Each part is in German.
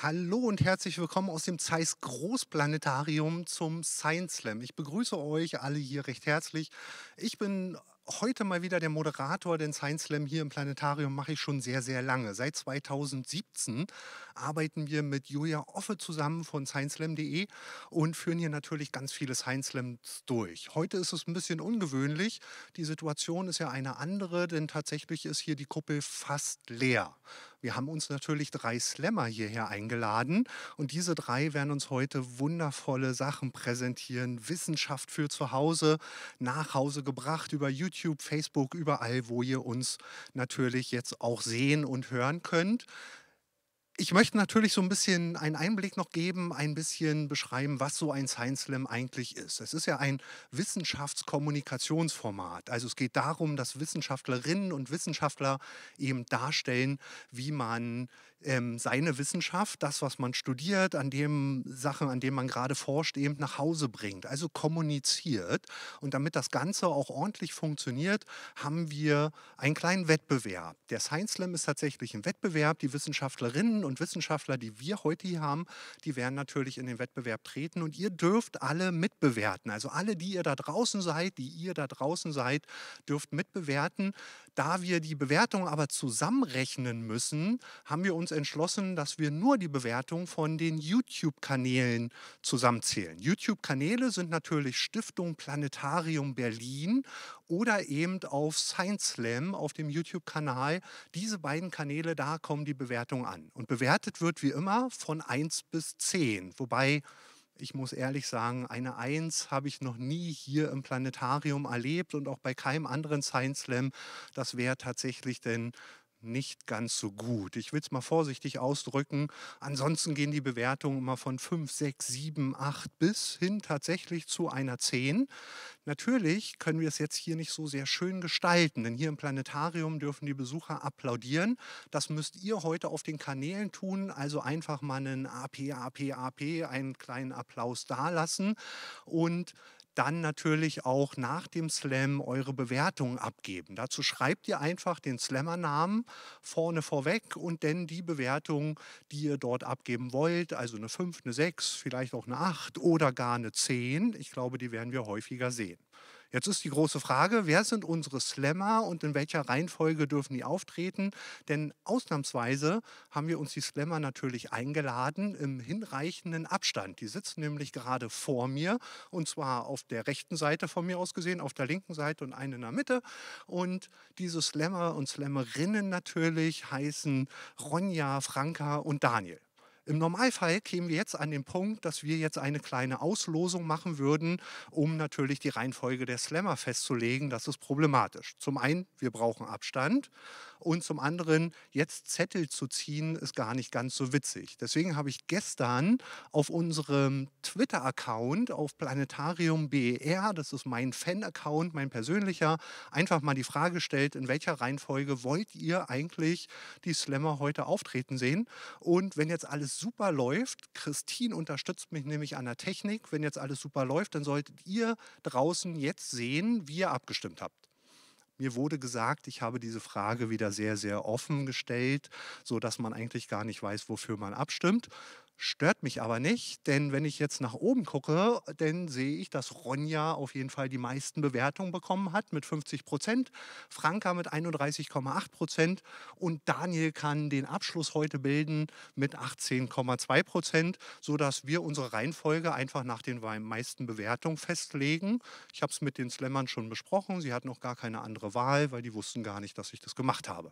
Hallo und herzlich willkommen aus dem Zeiss Großplanetarium zum Science Slam. Ich begrüße euch alle hier recht herzlich. Ich bin heute mal wieder der Moderator, denn Science Slam hier im Planetarium mache ich schon sehr, sehr lange. Seit 2017 arbeiten wir mit Julia Offe zusammen von scienceslam.de und führen hier natürlich ganz viele Science Slams durch. Heute ist es ein bisschen ungewöhnlich. Die Situation ist ja eine andere, denn tatsächlich ist hier die Kuppel fast leer. Wir haben uns natürlich drei Slammer hierher eingeladen und diese drei werden uns heute wundervolle Sachen präsentieren. Wissenschaft für zu Hause, nach Hause gebracht über YouTube, Facebook, überall, wo ihr uns natürlich jetzt auch sehen und hören könnt. Ich möchte natürlich so ein bisschen einen Einblick noch geben, ein bisschen beschreiben, was so ein Science Slam eigentlich ist. Es ist ja ein Wissenschaftskommunikationsformat. Also es geht darum, dass Wissenschaftlerinnen und Wissenschaftler eben darstellen, wie man ähm, seine Wissenschaft, das, was man studiert, an dem Sachen, an denen man gerade forscht, eben nach Hause bringt. Also kommuniziert. Und damit das Ganze auch ordentlich funktioniert, haben wir einen kleinen Wettbewerb. Der Science Slam ist tatsächlich ein Wettbewerb. Die Wissenschaftlerinnen und Wissenschaftler, die wir heute hier haben, die werden natürlich in den Wettbewerb treten und ihr dürft alle mitbewerten. Also alle, die ihr da draußen seid, die ihr da draußen seid, dürft mitbewerten. Da wir die Bewertung aber zusammenrechnen müssen, haben wir uns entschlossen, dass wir nur die Bewertung von den YouTube-Kanälen zusammenzählen. YouTube-Kanäle sind natürlich Stiftung Planetarium Berlin oder eben auf Science Slam auf dem YouTube-Kanal. Diese beiden Kanäle, da kommen die Bewertungen an. Und bewertet wird wie immer von 1 bis 10. Wobei ich muss ehrlich sagen, eine 1 habe ich noch nie hier im Planetarium erlebt und auch bei keinem anderen Science Slam. Das wäre tatsächlich denn nicht ganz so gut. Ich will es mal vorsichtig ausdrücken. Ansonsten gehen die Bewertungen immer von 5, 6, 7, 8 bis hin tatsächlich zu einer 10. Natürlich können wir es jetzt hier nicht so sehr schön gestalten, denn hier im Planetarium dürfen die Besucher applaudieren. Das müsst ihr heute auf den Kanälen tun, also einfach mal einen AP, AP, AP, einen kleinen Applaus dalassen und dann natürlich auch nach dem Slam eure Bewertungen abgeben. Dazu schreibt ihr einfach den Slammer-Namen vorne vorweg und dann die Bewertung, die ihr dort abgeben wollt. Also eine 5, eine 6, vielleicht auch eine 8 oder gar eine 10. Ich glaube, die werden wir häufiger sehen. Jetzt ist die große Frage, wer sind unsere Slammer und in welcher Reihenfolge dürfen die auftreten? Denn ausnahmsweise haben wir uns die Slammer natürlich eingeladen im hinreichenden Abstand. Die sitzen nämlich gerade vor mir und zwar auf der rechten Seite von mir aus gesehen, auf der linken Seite und eine in der Mitte. Und diese Slammer und Slammerinnen natürlich heißen Ronja, Franka und Daniel. Im Normalfall kämen wir jetzt an den Punkt, dass wir jetzt eine kleine Auslosung machen würden, um natürlich die Reihenfolge der Slammer festzulegen. Das ist problematisch. Zum einen, wir brauchen Abstand und zum anderen, jetzt Zettel zu ziehen, ist gar nicht ganz so witzig. Deswegen habe ich gestern auf unserem Twitter-Account auf Planetarium BER, das ist mein Fan-Account, mein persönlicher, einfach mal die Frage gestellt, in welcher Reihenfolge wollt ihr eigentlich die Slammer heute auftreten sehen? Und wenn jetzt alles super läuft, Christine unterstützt mich nämlich an der Technik, wenn jetzt alles super läuft, dann solltet ihr draußen jetzt sehen, wie ihr abgestimmt habt. Mir wurde gesagt, ich habe diese Frage wieder sehr, sehr offen gestellt, sodass man eigentlich gar nicht weiß, wofür man abstimmt. Stört mich aber nicht, denn wenn ich jetzt nach oben gucke, dann sehe ich, dass Ronja auf jeden Fall die meisten Bewertungen bekommen hat mit 50 Prozent, Franka mit 31,8 Prozent und Daniel kann den Abschluss heute bilden mit 18,2 Prozent, sodass wir unsere Reihenfolge einfach nach den meisten Bewertungen festlegen. Ich habe es mit den Slammern schon besprochen, sie hatten noch gar keine andere Wahl, weil die wussten gar nicht, dass ich das gemacht habe.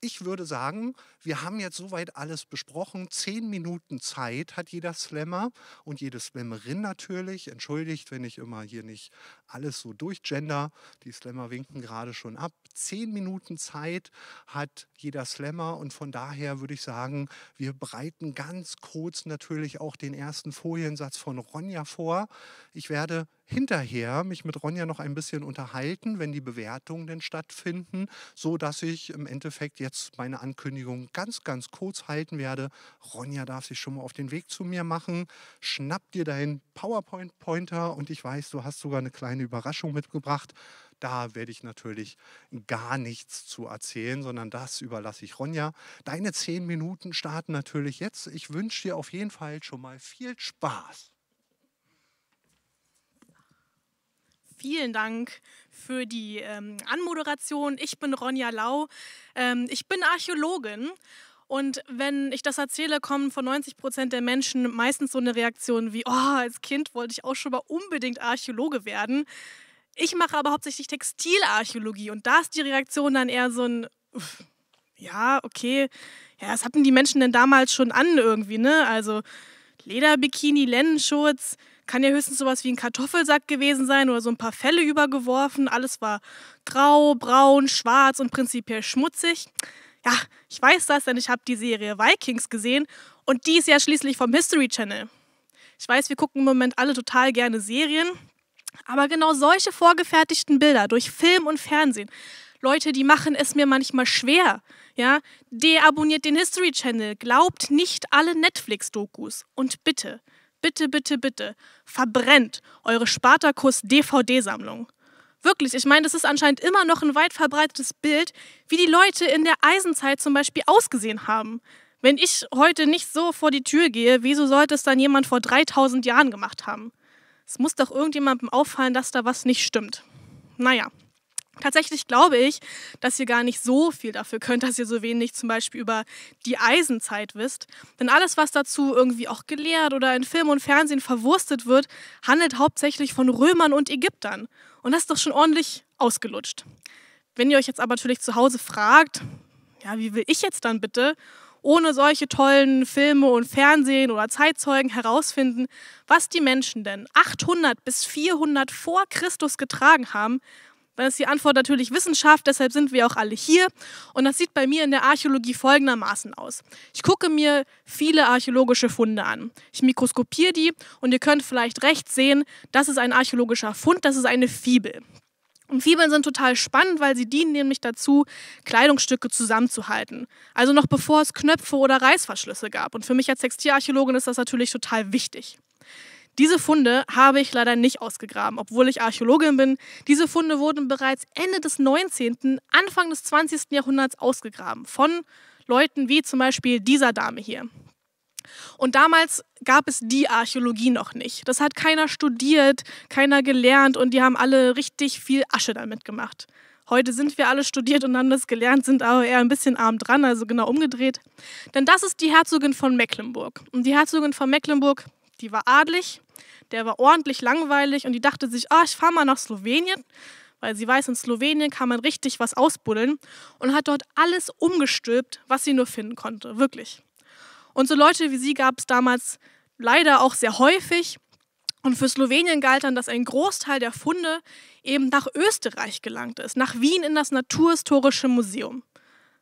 Ich würde sagen, wir haben jetzt soweit alles besprochen. Zehn Minuten Zeit hat jeder Slammer und jede Slammerin natürlich. Entschuldigt, wenn ich immer hier nicht alles so durchgender. Die Slammer winken gerade schon ab. Zehn Minuten Zeit hat jeder Slammer und von daher würde ich sagen, wir bereiten ganz kurz natürlich auch den ersten Foliensatz von Ronja vor. Ich werde hinterher mich mit Ronja noch ein bisschen unterhalten, wenn die Bewertungen denn stattfinden, so dass ich im Endeffekt jetzt meine Ankündigung ganz, ganz kurz halten werde. Ronja darf sich schon mal auf den Weg zu mir machen. Schnapp dir deinen PowerPoint-Pointer und ich weiß, du hast sogar eine kleine Überraschung mitgebracht. Da werde ich natürlich gar nichts zu erzählen, sondern das überlasse ich Ronja. Deine zehn Minuten starten natürlich jetzt. Ich wünsche dir auf jeden Fall schon mal viel Spaß. Vielen Dank für die ähm, Anmoderation. Ich bin Ronja Lau. Ähm, ich bin Archäologin. Und wenn ich das erzähle, kommen von 90 Prozent der Menschen meistens so eine Reaktion wie, oh, als Kind wollte ich auch schon mal unbedingt Archäologe werden. Ich mache aber hauptsächlich Textilarchäologie und da ist die Reaktion dann eher so ein, uff, ja, okay, ja, was hatten die Menschen denn damals schon an irgendwie, ne? Also Lederbikini, Lennenschutz, kann ja höchstens sowas wie ein Kartoffelsack gewesen sein oder so ein paar Felle übergeworfen. Alles war grau, braun, schwarz und prinzipiell schmutzig. Ja, ich weiß das, denn ich habe die Serie Vikings gesehen und die ist ja schließlich vom History Channel. Ich weiß, wir gucken im Moment alle total gerne Serien, aber genau solche vorgefertigten Bilder durch Film und Fernsehen, Leute, die machen es mir manchmal schwer. Ja, deabonniert den History Channel, glaubt nicht alle Netflix-Dokus und bitte, bitte, bitte, bitte, verbrennt eure Spartacus-DVD-Sammlung. Wirklich, ich meine, das ist anscheinend immer noch ein weit verbreitetes Bild, wie die Leute in der Eisenzeit zum Beispiel ausgesehen haben. Wenn ich heute nicht so vor die Tür gehe, wieso sollte es dann jemand vor 3000 Jahren gemacht haben? Es muss doch irgendjemandem auffallen, dass da was nicht stimmt. Naja, Tatsächlich glaube ich, dass ihr gar nicht so viel dafür könnt, dass ihr so wenig zum Beispiel über die Eisenzeit wisst. Denn alles, was dazu irgendwie auch gelehrt oder in Film und Fernsehen verwurstet wird, handelt hauptsächlich von Römern und Ägyptern. Und das ist doch schon ordentlich ausgelutscht. Wenn ihr euch jetzt aber natürlich zu Hause fragt, ja, wie will ich jetzt dann bitte ohne solche tollen Filme und Fernsehen oder Zeitzeugen herausfinden, was die Menschen denn 800 bis 400 vor Christus getragen haben, dann ist die Antwort natürlich Wissenschaft, deshalb sind wir auch alle hier. Und das sieht bei mir in der Archäologie folgendermaßen aus. Ich gucke mir viele archäologische Funde an. Ich mikroskopiere die und ihr könnt vielleicht rechts sehen, das ist ein archäologischer Fund, das ist eine Fibel. Und Fibeln sind total spannend, weil sie dienen nämlich dazu, Kleidungsstücke zusammenzuhalten. Also noch bevor es Knöpfe oder Reißverschlüsse gab. Und für mich als Textilarchäologin ist das natürlich total wichtig. Diese Funde habe ich leider nicht ausgegraben, obwohl ich Archäologin bin. Diese Funde wurden bereits Ende des 19., Anfang des 20. Jahrhunderts ausgegraben von Leuten wie zum Beispiel dieser Dame hier. Und damals gab es die Archäologie noch nicht. Das hat keiner studiert, keiner gelernt und die haben alle richtig viel Asche damit gemacht. Heute sind wir alle studiert und haben das gelernt, sind aber eher ein bisschen arm dran, also genau umgedreht. Denn das ist die Herzogin von Mecklenburg. Und die Herzogin von Mecklenburg, die war adlig, der war ordentlich langweilig und die dachte sich, ah, ich fahre mal nach Slowenien, weil sie weiß, in Slowenien kann man richtig was ausbuddeln und hat dort alles umgestülpt, was sie nur finden konnte, wirklich. Und so Leute wie sie gab es damals leider auch sehr häufig. Und für Slowenien galt dann, dass ein Großteil der Funde eben nach Österreich gelangt ist, nach Wien in das Naturhistorische Museum.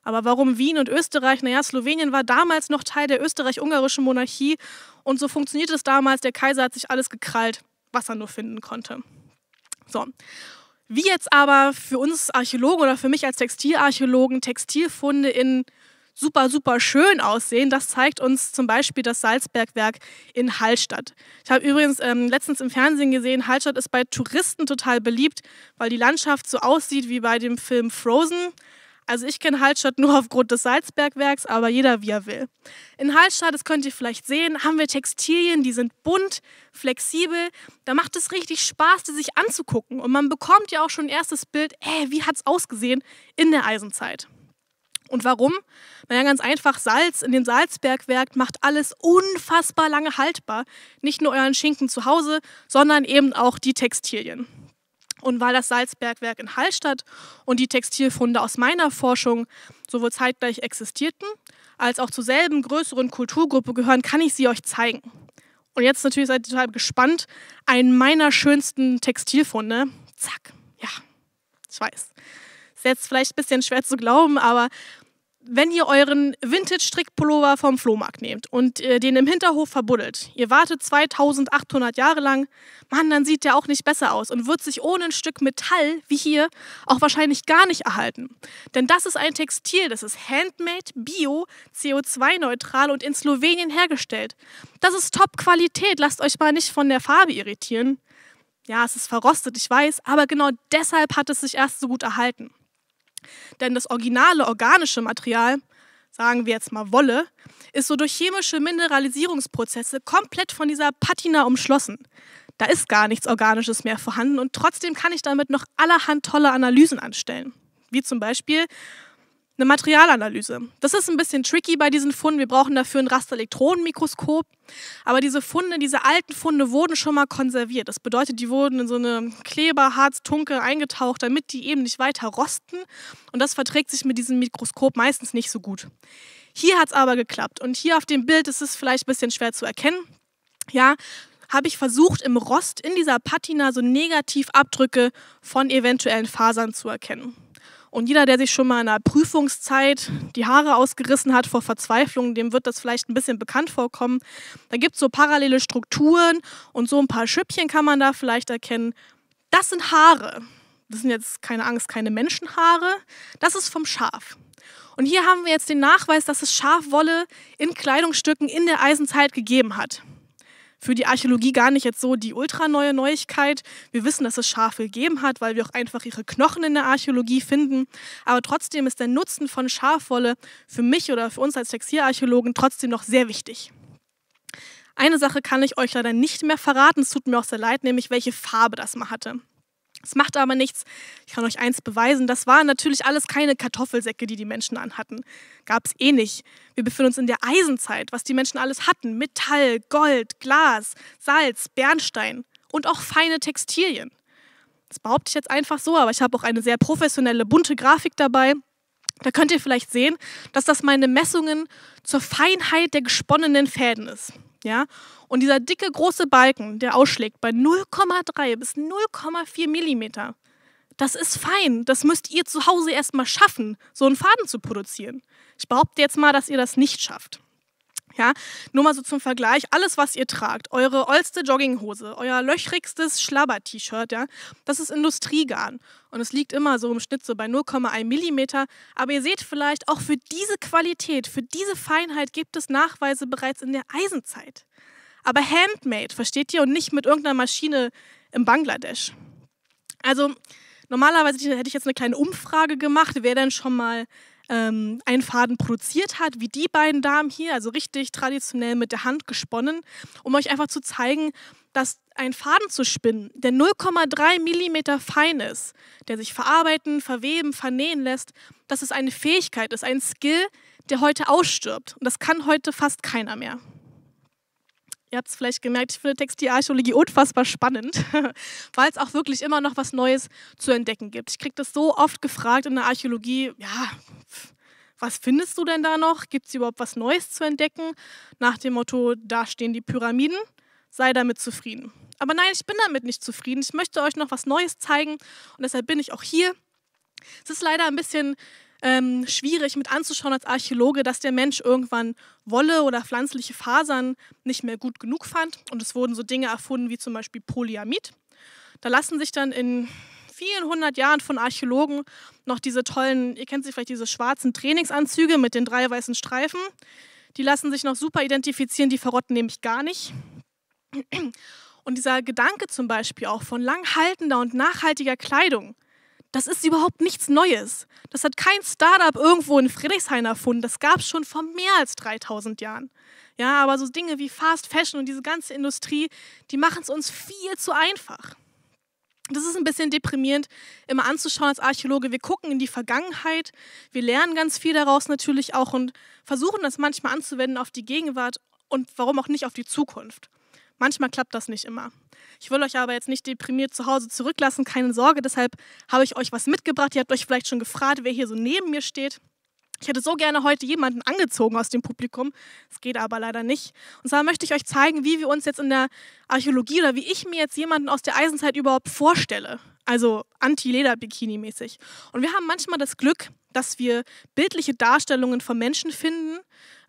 Aber warum Wien und Österreich? Naja, Slowenien war damals noch Teil der österreich-ungarischen Monarchie und so funktioniert es damals. Der Kaiser hat sich alles gekrallt, was er nur finden konnte. So. Wie jetzt aber für uns Archäologen oder für mich als Textilarchäologen Textilfunde in super, super schön aussehen. Das zeigt uns zum Beispiel das Salzbergwerk in Hallstatt. Ich habe übrigens ähm, letztens im Fernsehen gesehen, Hallstatt ist bei Touristen total beliebt, weil die Landschaft so aussieht wie bei dem Film Frozen. Also ich kenne Hallstatt nur aufgrund des Salzbergwerks, aber jeder wie er will. In Hallstatt, das könnt ihr vielleicht sehen, haben wir Textilien, die sind bunt, flexibel. Da macht es richtig Spaß, die sich anzugucken. Und man bekommt ja auch schon ein erstes Bild, ey, wie hat es ausgesehen in der Eisenzeit. Und warum? Na ja, ganz einfach, Salz in dem Salzbergwerk macht alles unfassbar lange haltbar. Nicht nur euren Schinken zu Hause, sondern eben auch die Textilien. Und weil das Salzbergwerk in Hallstatt und die Textilfunde aus meiner Forschung sowohl zeitgleich existierten, als auch zur selben größeren Kulturgruppe gehören, kann ich sie euch zeigen. Und jetzt natürlich seid ihr total gespannt. Einen meiner schönsten Textilfunde. Zack. Ja, ich weiß. Ist jetzt vielleicht ein bisschen schwer zu glauben, aber wenn ihr euren Vintage-Strickpullover vom Flohmarkt nehmt und äh, den im Hinterhof verbuddelt, ihr wartet 2800 Jahre lang, Mann, dann sieht der auch nicht besser aus und wird sich ohne ein Stück Metall, wie hier, auch wahrscheinlich gar nicht erhalten. Denn das ist ein Textil, das ist handmade, bio, CO2-neutral und in Slowenien hergestellt. Das ist Top-Qualität, lasst euch mal nicht von der Farbe irritieren. Ja, es ist verrostet, ich weiß, aber genau deshalb hat es sich erst so gut erhalten. Denn das originale organische Material, sagen wir jetzt mal Wolle, ist so durch chemische Mineralisierungsprozesse komplett von dieser Patina umschlossen. Da ist gar nichts Organisches mehr vorhanden und trotzdem kann ich damit noch allerhand tolle Analysen anstellen. Wie zum Beispiel eine Materialanalyse. Das ist ein bisschen tricky bei diesen Funden. Wir brauchen dafür ein Rasterelektronenmikroskop. Aber diese Funde, diese alten Funde wurden schon mal konserviert. Das bedeutet, die wurden in so eine Kleberharztunke eingetaucht, damit die eben nicht weiter rosten. Und das verträgt sich mit diesem Mikroskop meistens nicht so gut. Hier hat es aber geklappt. Und hier auf dem Bild ist es vielleicht ein bisschen schwer zu erkennen. Ja, habe ich versucht, im Rost in dieser Patina so Negativabdrücke von eventuellen Fasern zu erkennen. Und jeder, der sich schon mal in einer Prüfungszeit die Haare ausgerissen hat vor Verzweiflung, dem wird das vielleicht ein bisschen bekannt vorkommen. Da gibt es so parallele Strukturen und so ein paar Schüppchen kann man da vielleicht erkennen. Das sind Haare. Das sind jetzt keine Angst, keine Menschenhaare. Das ist vom Schaf. Und hier haben wir jetzt den Nachweis, dass es Schafwolle in Kleidungsstücken in der Eisenzeit gegeben hat für die Archäologie gar nicht jetzt so die ultra neue Neuigkeit. Wir wissen, dass es Schafe gegeben hat, weil wir auch einfach ihre Knochen in der Archäologie finden. Aber trotzdem ist der Nutzen von Schafwolle für mich oder für uns als Textilarchäologen trotzdem noch sehr wichtig. Eine Sache kann ich euch leider nicht mehr verraten, es tut mir auch sehr leid, nämlich welche Farbe das mal hatte. Es macht aber nichts. Ich kann euch eins beweisen. Das waren natürlich alles keine Kartoffelsäcke, die die Menschen anhatten. Gab es eh nicht. Wir befinden uns in der Eisenzeit, was die Menschen alles hatten. Metall, Gold, Glas, Salz, Bernstein und auch feine Textilien. Das behaupte ich jetzt einfach so, aber ich habe auch eine sehr professionelle, bunte Grafik dabei. Da könnt ihr vielleicht sehen, dass das meine Messungen zur Feinheit der gesponnenen Fäden ist. Ja? Und dieser dicke große Balken, der ausschlägt bei 0,3 bis 0,4 Millimeter, das ist fein. Das müsst ihr zu Hause erstmal schaffen, so einen Faden zu produzieren. Ich behaupte jetzt mal, dass ihr das nicht schafft. Ja, nur mal so zum Vergleich, alles, was ihr tragt, eure ollste Jogginghose, euer löchrigstes Schlabber-T-Shirt, ja, das ist Industriegarn. Und es liegt immer so im Schnitt so bei 0,1 Millimeter. Aber ihr seht vielleicht, auch für diese Qualität, für diese Feinheit gibt es Nachweise bereits in der Eisenzeit. Aber handmade, versteht ihr? Und nicht mit irgendeiner Maschine im Bangladesch. Also normalerweise hätte ich jetzt eine kleine Umfrage gemacht, wer denn schon mal ähm, einen Faden produziert hat, wie die beiden Damen hier, also richtig traditionell mit der Hand gesponnen, um euch einfach zu zeigen, dass ein Faden zu spinnen, der 0,3 mm fein ist, der sich verarbeiten, verweben, vernähen lässt, dass es eine Fähigkeit ist, ein Skill, der heute ausstirbt. Und das kann heute fast keiner mehr. Ihr habt es vielleicht gemerkt, ich finde Textilarchäologie unfassbar spannend, weil es auch wirklich immer noch was Neues zu entdecken gibt. Ich kriege das so oft gefragt in der Archäologie, ja, was findest du denn da noch? Gibt es überhaupt was Neues zu entdecken? Nach dem Motto, da stehen die Pyramiden, sei damit zufrieden. Aber nein, ich bin damit nicht zufrieden. Ich möchte euch noch was Neues zeigen und deshalb bin ich auch hier. Es ist leider ein bisschen ähm, schwierig mit anzuschauen als Archäologe, dass der Mensch irgendwann Wolle oder pflanzliche Fasern nicht mehr gut genug fand. Und es wurden so Dinge erfunden wie zum Beispiel Polyamid. Da lassen sich dann in vielen hundert Jahren von Archäologen noch diese tollen, ihr kennt sie vielleicht, diese schwarzen Trainingsanzüge mit den drei weißen Streifen. Die lassen sich noch super identifizieren, die verrotten nämlich gar nicht. Und dieser Gedanke zum Beispiel auch von langhaltender und nachhaltiger Kleidung, das ist überhaupt nichts Neues. Das hat kein Startup irgendwo in Friedrichshain erfunden. Das gab es schon vor mehr als 3000 Jahren. Ja, aber so Dinge wie Fast Fashion und diese ganze Industrie, die machen es uns viel zu einfach. Das ist ein bisschen deprimierend, immer anzuschauen als Archäologe. Wir gucken in die Vergangenheit, wir lernen ganz viel daraus natürlich auch und versuchen das manchmal anzuwenden auf die Gegenwart und warum auch nicht auf die Zukunft. Manchmal klappt das nicht immer. Ich will euch aber jetzt nicht deprimiert zu Hause zurücklassen, keine Sorge. Deshalb habe ich euch was mitgebracht. Ihr habt euch vielleicht schon gefragt, wer hier so neben mir steht. Ich hätte so gerne heute jemanden angezogen aus dem Publikum. Es geht aber leider nicht. Und zwar möchte ich euch zeigen, wie wir uns jetzt in der Archäologie oder wie ich mir jetzt jemanden aus der Eisenzeit überhaupt vorstelle. Also Anti-Leder-Bikini-mäßig. Und wir haben manchmal das Glück, dass wir bildliche Darstellungen von Menschen finden.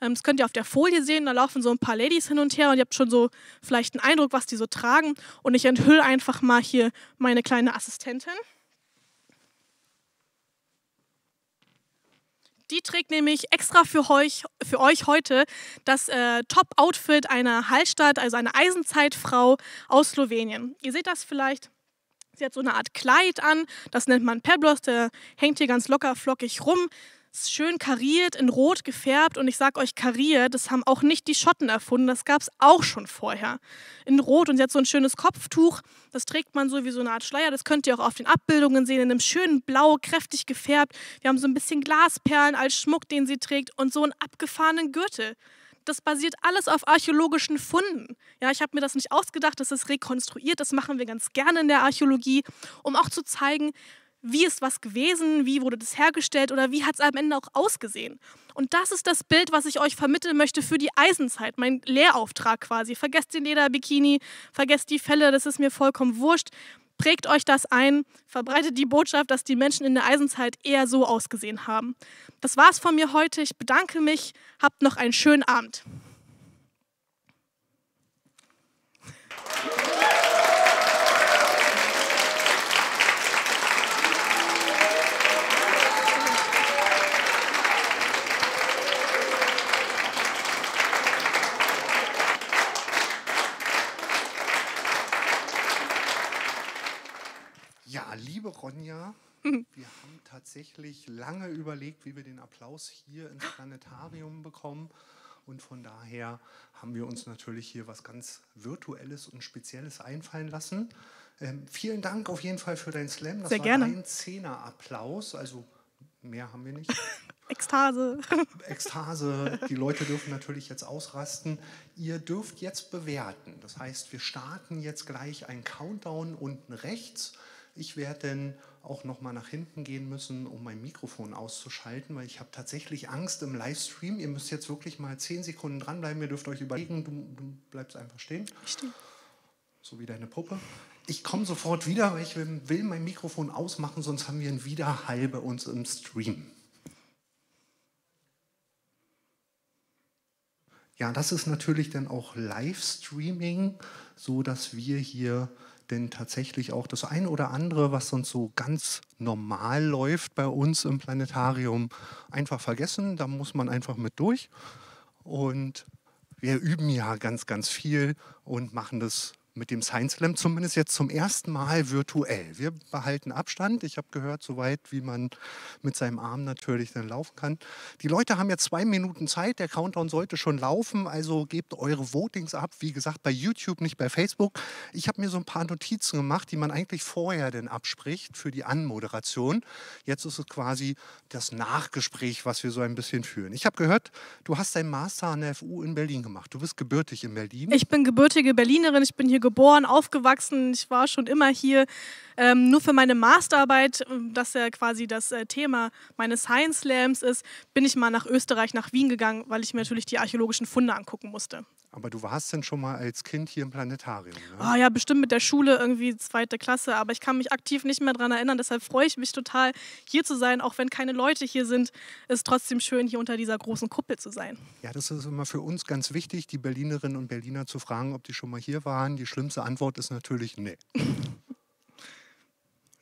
Ähm, das könnt ihr auf der Folie sehen, da laufen so ein paar Ladies hin und her und ihr habt schon so vielleicht einen Eindruck, was die so tragen. Und ich enthülle einfach mal hier meine kleine Assistentin. Die trägt nämlich extra für euch, für euch heute das äh, Top-Outfit einer Hallstatt, also eine Eisenzeitfrau aus Slowenien. Ihr seht das vielleicht. Sie hat so eine Art Kleid an, das nennt man Peblos, der hängt hier ganz locker flockig rum ist schön kariert, in Rot gefärbt. Und ich sage euch, kariert, das haben auch nicht die Schotten erfunden, das gab es auch schon vorher. In Rot und sie hat so ein schönes Kopftuch, das trägt man so wie so eine Art Schleier. Das könnt ihr auch auf den Abbildungen sehen, in einem schönen Blau, kräftig gefärbt. Wir haben so ein bisschen Glasperlen als Schmuck, den sie trägt und so einen abgefahrenen Gürtel. Das basiert alles auf archäologischen Funden. Ja, ich habe mir das nicht ausgedacht, das ist rekonstruiert, das machen wir ganz gerne in der Archäologie, um auch zu zeigen, wie ist was gewesen, wie wurde das hergestellt oder wie hat es am Ende auch ausgesehen. Und das ist das Bild, was ich euch vermitteln möchte für die Eisenzeit, mein Lehrauftrag quasi. Vergesst den Lederbikini, vergesst die Fälle, das ist mir vollkommen wurscht. Prägt euch das ein, verbreitet die Botschaft, dass die Menschen in der Eisenzeit eher so ausgesehen haben. Das war's von mir heute. Ich bedanke mich. Habt noch einen schönen Abend. Liebe Ronja, wir haben tatsächlich lange überlegt, wie wir den Applaus hier ins Planetarium bekommen. Und von daher haben wir uns natürlich hier was ganz Virtuelles und Spezielles einfallen lassen. Ähm, vielen Dank auf jeden Fall für deinen Slam. Das Sehr war gerne. ein Zehner-Applaus. Also mehr haben wir nicht. Ekstase. Ekstase. Die Leute dürfen natürlich jetzt ausrasten. Ihr dürft jetzt bewerten. Das heißt, wir starten jetzt gleich einen Countdown unten rechts. Ich werde dann auch noch mal nach hinten gehen müssen, um mein Mikrofon auszuschalten, weil ich habe tatsächlich Angst im Livestream. Ihr müsst jetzt wirklich mal zehn Sekunden dranbleiben. Ihr dürft euch überlegen, du, du bleibst einfach stehen. Ich stehe. So wie deine Puppe. Ich komme sofort wieder, weil ich will, will mein Mikrofon ausmachen, sonst haben wir einen Widerhall bei uns im Stream. Ja, das ist natürlich dann auch Livestreaming, so dass wir hier denn tatsächlich auch das eine oder andere, was sonst so ganz normal läuft bei uns im Planetarium, einfach vergessen. Da muss man einfach mit durch. Und wir üben ja ganz, ganz viel und machen das mit dem Science Slam zumindest jetzt zum ersten Mal virtuell. Wir behalten Abstand. Ich habe gehört, so weit wie man mit seinem Arm natürlich dann laufen kann. Die Leute haben jetzt zwei Minuten Zeit. Der Countdown sollte schon laufen. Also gebt eure Votings ab. Wie gesagt, bei YouTube, nicht bei Facebook. Ich habe mir so ein paar Notizen gemacht, die man eigentlich vorher denn abspricht für die Anmoderation. Jetzt ist es quasi das Nachgespräch, was wir so ein bisschen führen. Ich habe gehört, du hast deinen Master an der FU in Berlin gemacht. Du bist gebürtig in Berlin. Ich bin gebürtige Berlinerin. Ich bin hier geboren, aufgewachsen. Ich war schon immer hier. Ähm, nur für meine Masterarbeit, ähm, das ja quasi das äh, Thema meines Science Slams ist, bin ich mal nach Österreich, nach Wien gegangen, weil ich mir natürlich die archäologischen Funde angucken musste. Aber du warst denn schon mal als Kind hier im Planetarium? Ne? Oh ja, bestimmt mit der Schule irgendwie zweite Klasse, aber ich kann mich aktiv nicht mehr daran erinnern. Deshalb freue ich mich total, hier zu sein. Auch wenn keine Leute hier sind, ist es trotzdem schön, hier unter dieser großen Kuppel zu sein. Ja, das ist immer für uns ganz wichtig, die Berlinerinnen und Berliner zu fragen, ob die schon mal hier waren. Die schlimmste Antwort ist natürlich nee.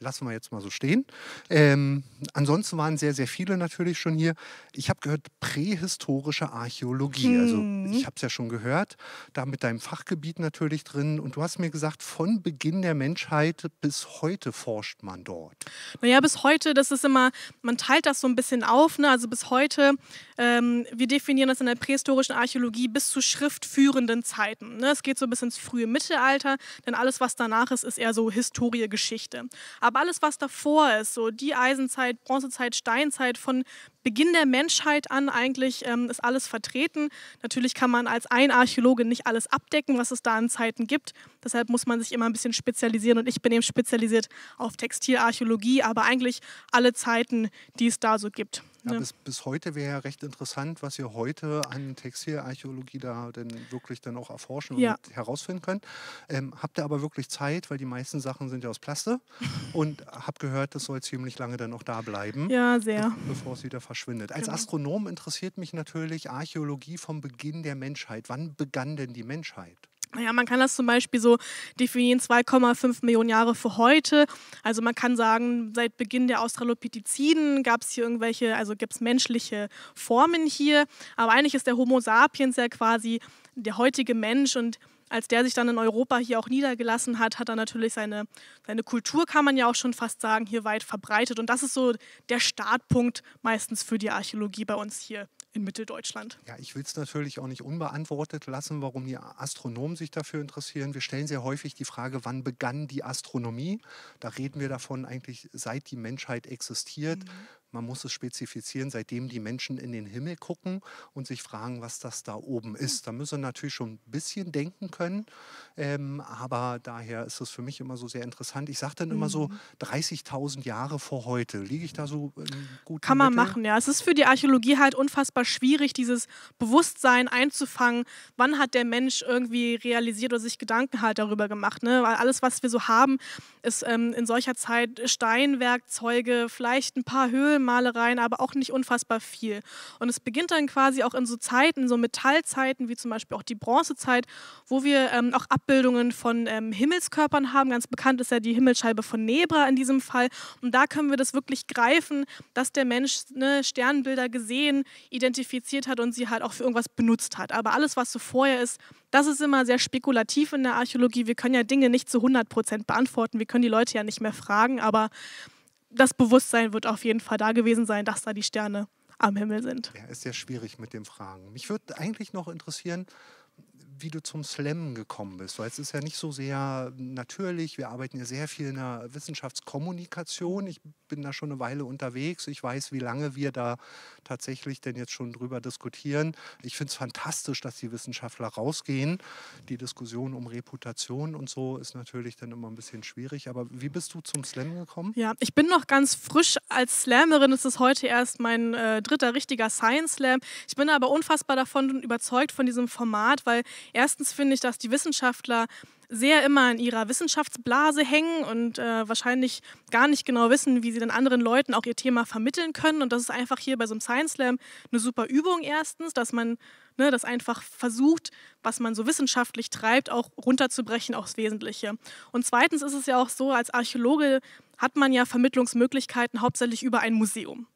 lassen wir jetzt mal so stehen. Ähm, ansonsten waren sehr, sehr viele natürlich schon hier. Ich habe gehört, prähistorische Archäologie. Also hm. ich habe es ja schon gehört, da mit deinem Fachgebiet natürlich drin. Und du hast mir gesagt, von Beginn der Menschheit bis heute forscht man dort. Naja, bis heute, das ist immer, man teilt das so ein bisschen auf. Ne? Also bis heute, ähm, wir definieren das in der prähistorischen Archäologie bis zu schriftführenden Zeiten. Ne? Es geht so bis ins frühe Mittelalter, denn alles, was danach ist, ist eher so Historie, Geschichte. Aber aber alles, was davor ist, so die Eisenzeit, Bronzezeit, Steinzeit, von Beginn der Menschheit an eigentlich ähm, ist alles vertreten. Natürlich kann man als ein Archäologe nicht alles abdecken, was es da an Zeiten gibt. Deshalb muss man sich immer ein bisschen spezialisieren und ich bin eben spezialisiert auf Textilarchäologie, aber eigentlich alle Zeiten, die es da so gibt. Ja, bis, bis heute wäre ja recht interessant, was ihr heute an Textilarchäologie da denn wirklich dann auch erforschen ja. und herausfinden könnt. Ähm, habt ihr aber wirklich Zeit, weil die meisten Sachen sind ja aus Plaste und habt gehört, das soll ziemlich lange dann auch da bleiben. Ja, sehr. Bevor es wieder verschwindet. Als genau. Astronom interessiert mich natürlich Archäologie vom Beginn der Menschheit. Wann begann denn die Menschheit? Naja, man kann das zum Beispiel so definieren, 2,5 Millionen Jahre für heute. Also man kann sagen, seit Beginn der Australopitheciden gab es hier irgendwelche, also gibt es menschliche Formen hier. Aber eigentlich ist der Homo sapiens ja quasi der heutige Mensch und als der sich dann in Europa hier auch niedergelassen hat, hat er natürlich seine, seine Kultur, kann man ja auch schon fast sagen, hier weit verbreitet. Und das ist so der Startpunkt meistens für die Archäologie bei uns hier in Mitteldeutschland. Ja, ich will es natürlich auch nicht unbeantwortet lassen, warum die Astronomen sich dafür interessieren. Wir stellen sehr häufig die Frage, wann begann die Astronomie? Da reden wir davon eigentlich, seit die Menschheit existiert. Mhm. Man muss es spezifizieren, seitdem die Menschen in den Himmel gucken und sich fragen, was das da oben ist. Da müssen wir natürlich schon ein bisschen denken können, ähm, aber daher ist es für mich immer so sehr interessant. Ich sage dann immer so 30.000 mhm. Jahre vor heute. Liege ich da so gut? Kann man Mittel? machen, ja. Es ist für die Archäologie halt unfassbar schwierig, dieses Bewusstsein einzufangen. Wann hat der Mensch irgendwie realisiert oder sich Gedanken halt darüber gemacht? Ne? Weil alles, was wir so haben, ist ähm, in solcher Zeit Steinwerkzeuge, vielleicht ein paar Höhlen Malereien, aber auch nicht unfassbar viel. Und es beginnt dann quasi auch in so Zeiten, so Metallzeiten, wie zum Beispiel auch die Bronzezeit, wo wir ähm, auch Abbildungen von ähm, Himmelskörpern haben. Ganz bekannt ist ja die Himmelsscheibe von Nebra in diesem Fall. Und da können wir das wirklich greifen, dass der Mensch ne, Sternbilder gesehen, identifiziert hat und sie halt auch für irgendwas benutzt hat. Aber alles, was so vorher ist, das ist immer sehr spekulativ in der Archäologie. Wir können ja Dinge nicht zu 100 Prozent beantworten. Wir können die Leute ja nicht mehr fragen, aber das Bewusstsein wird auf jeden Fall da gewesen sein, dass da die Sterne am Himmel sind. Ja, ist sehr schwierig mit den Fragen. Mich würde eigentlich noch interessieren, wie du zum Slam gekommen bist, weil es ist ja nicht so sehr natürlich. Wir arbeiten ja sehr viel in der Wissenschaftskommunikation. Ich bin da schon eine Weile unterwegs. Ich weiß, wie lange wir da tatsächlich denn jetzt schon drüber diskutieren. Ich finde es fantastisch, dass die Wissenschaftler rausgehen. Die Diskussion um Reputation und so ist natürlich dann immer ein bisschen schwierig. Aber wie bist du zum Slam gekommen? Ja, ich bin noch ganz frisch als Slammerin. Es ist heute erst mein äh, dritter richtiger Science Slam. Ich bin aber unfassbar davon überzeugt von diesem Format, weil erstens finde ich, dass die Wissenschaftler sehr immer in ihrer Wissenschaftsblase hängen und äh, wahrscheinlich gar nicht genau wissen, wie sie den anderen Leuten auch ihr Thema vermitteln können. Und das ist einfach hier bei so einem Science Slam eine super Übung erstens, dass man ne, das einfach versucht, was man so wissenschaftlich treibt, auch runterzubrechen aufs Wesentliche. Und zweitens ist es ja auch so, als Archäologe hat man ja Vermittlungsmöglichkeiten hauptsächlich über ein Museum.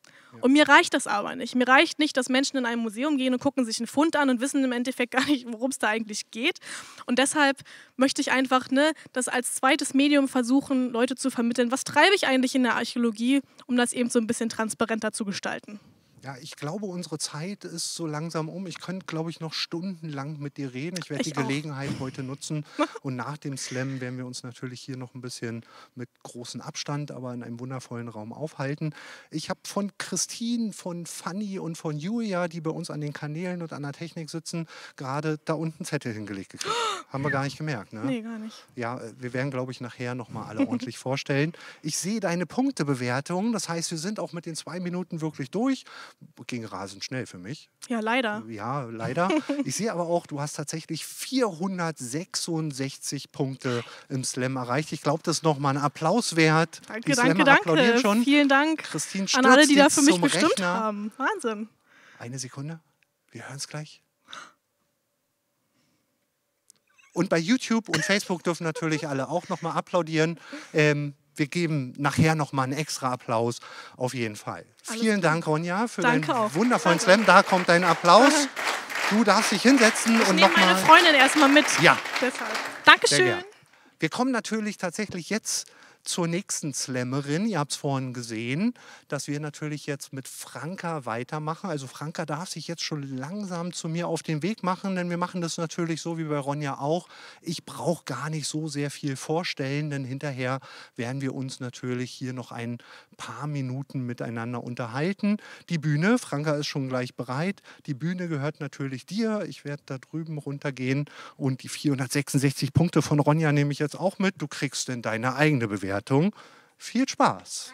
Und mir reicht das aber nicht. Mir reicht nicht, dass Menschen in ein Museum gehen und gucken sich einen Fund an und wissen im Endeffekt gar nicht, worum es da eigentlich geht. Und deshalb möchte ich einfach ne, das als zweites Medium versuchen, Leute zu vermitteln. Was treibe ich eigentlich in der Archäologie, um das eben so ein bisschen transparenter zu gestalten? Ja, ich glaube, unsere Zeit ist so langsam um. Ich könnte, glaube ich, noch stundenlang mit dir reden. Ich werde die Gelegenheit auch. heute nutzen. Und nach dem Slam werden wir uns natürlich hier noch ein bisschen mit großem Abstand, aber in einem wundervollen Raum aufhalten. Ich habe von Christine, von Fanny und von Julia, die bei uns an den Kanälen und an der Technik sitzen, gerade da unten Zettel hingelegt gekriegt. Haben wir gar nicht gemerkt, ne? Nee, gar nicht. Ja, wir werden, glaube ich, nachher nochmal alle ordentlich vorstellen. Ich sehe deine Punktebewertung. Das heißt, wir sind auch mit den zwei Minuten wirklich durch ging rasend schnell für mich. Ja, leider. Ja, leider. ich sehe aber auch, du hast tatsächlich 466 Punkte im Slam erreicht. Ich glaube, das ist nochmal ein Applaus wert. Danke, danke, danke. Schon. Vielen Dank Christine an alle, die da für mich gestimmt Rechner. haben. Wahnsinn. Eine Sekunde. Wir hören es gleich. Und bei YouTube und Facebook dürfen natürlich alle auch nochmal applaudieren. Ähm, wir geben nachher nochmal einen extra Applaus, auf jeden Fall. Alles Vielen Dank, Ronja, für Danke deinen auch. wundervollen Slam. Da kommt dein Applaus. Du darfst dich hinsetzen ich und nochmal. meine Freundin erstmal mit. Ja. Deshalb. Dankeschön. Wir kommen natürlich tatsächlich jetzt zur nächsten Slammerin. Ihr habt es vorhin gesehen, dass wir natürlich jetzt mit Franka weitermachen. Also Franka darf sich jetzt schon langsam zu mir auf den Weg machen, denn wir machen das natürlich so wie bei Ronja auch. Ich brauche gar nicht so sehr viel vorstellen, denn hinterher werden wir uns natürlich hier noch ein paar Minuten miteinander unterhalten. Die Bühne, Franka ist schon gleich bereit. Die Bühne gehört natürlich dir. Ich werde da drüben runtergehen und die 466 Punkte von Ronja nehme ich jetzt auch mit. Du kriegst denn deine eigene Bewertung. Bewertung. Viel Spaß!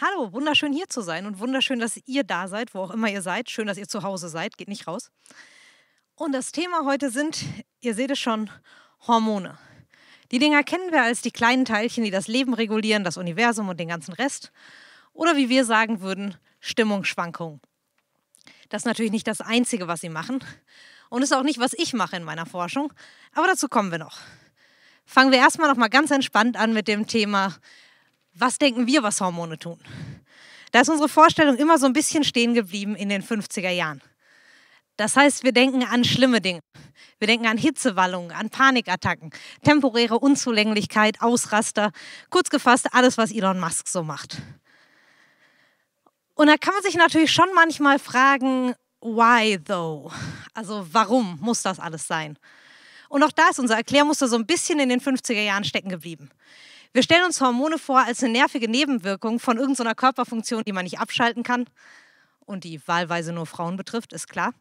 Hallo, wunderschön hier zu sein und wunderschön, dass ihr da seid, wo auch immer ihr seid. Schön, dass ihr zu Hause seid, geht nicht raus. Und das Thema heute sind, ihr seht es schon, Hormone. Die Dinger kennen wir als die kleinen Teilchen, die das Leben regulieren, das Universum und den ganzen Rest. Oder wie wir sagen würden, Stimmungsschwankungen. Das ist natürlich nicht das Einzige, was sie machen. Und ist auch nicht, was ich mache in meiner Forschung. Aber dazu kommen wir noch. Fangen wir erstmal noch mal ganz entspannt an mit dem Thema, was denken wir, was Hormone tun? Da ist unsere Vorstellung immer so ein bisschen stehen geblieben in den 50er Jahren. Das heißt, wir denken an schlimme Dinge. Wir denken an Hitzewallungen, an Panikattacken, temporäre Unzulänglichkeit, Ausraster, kurz gefasst alles, was Elon Musk so macht. Und da kann man sich natürlich schon manchmal fragen, why though? Also warum muss das alles sein? Und auch da ist unser Erklärmuster so ein bisschen in den 50er Jahren stecken geblieben. Wir stellen uns Hormone vor als eine nervige Nebenwirkung von irgendeiner Körperfunktion, die man nicht abschalten kann und die wahlweise nur Frauen betrifft, ist klar.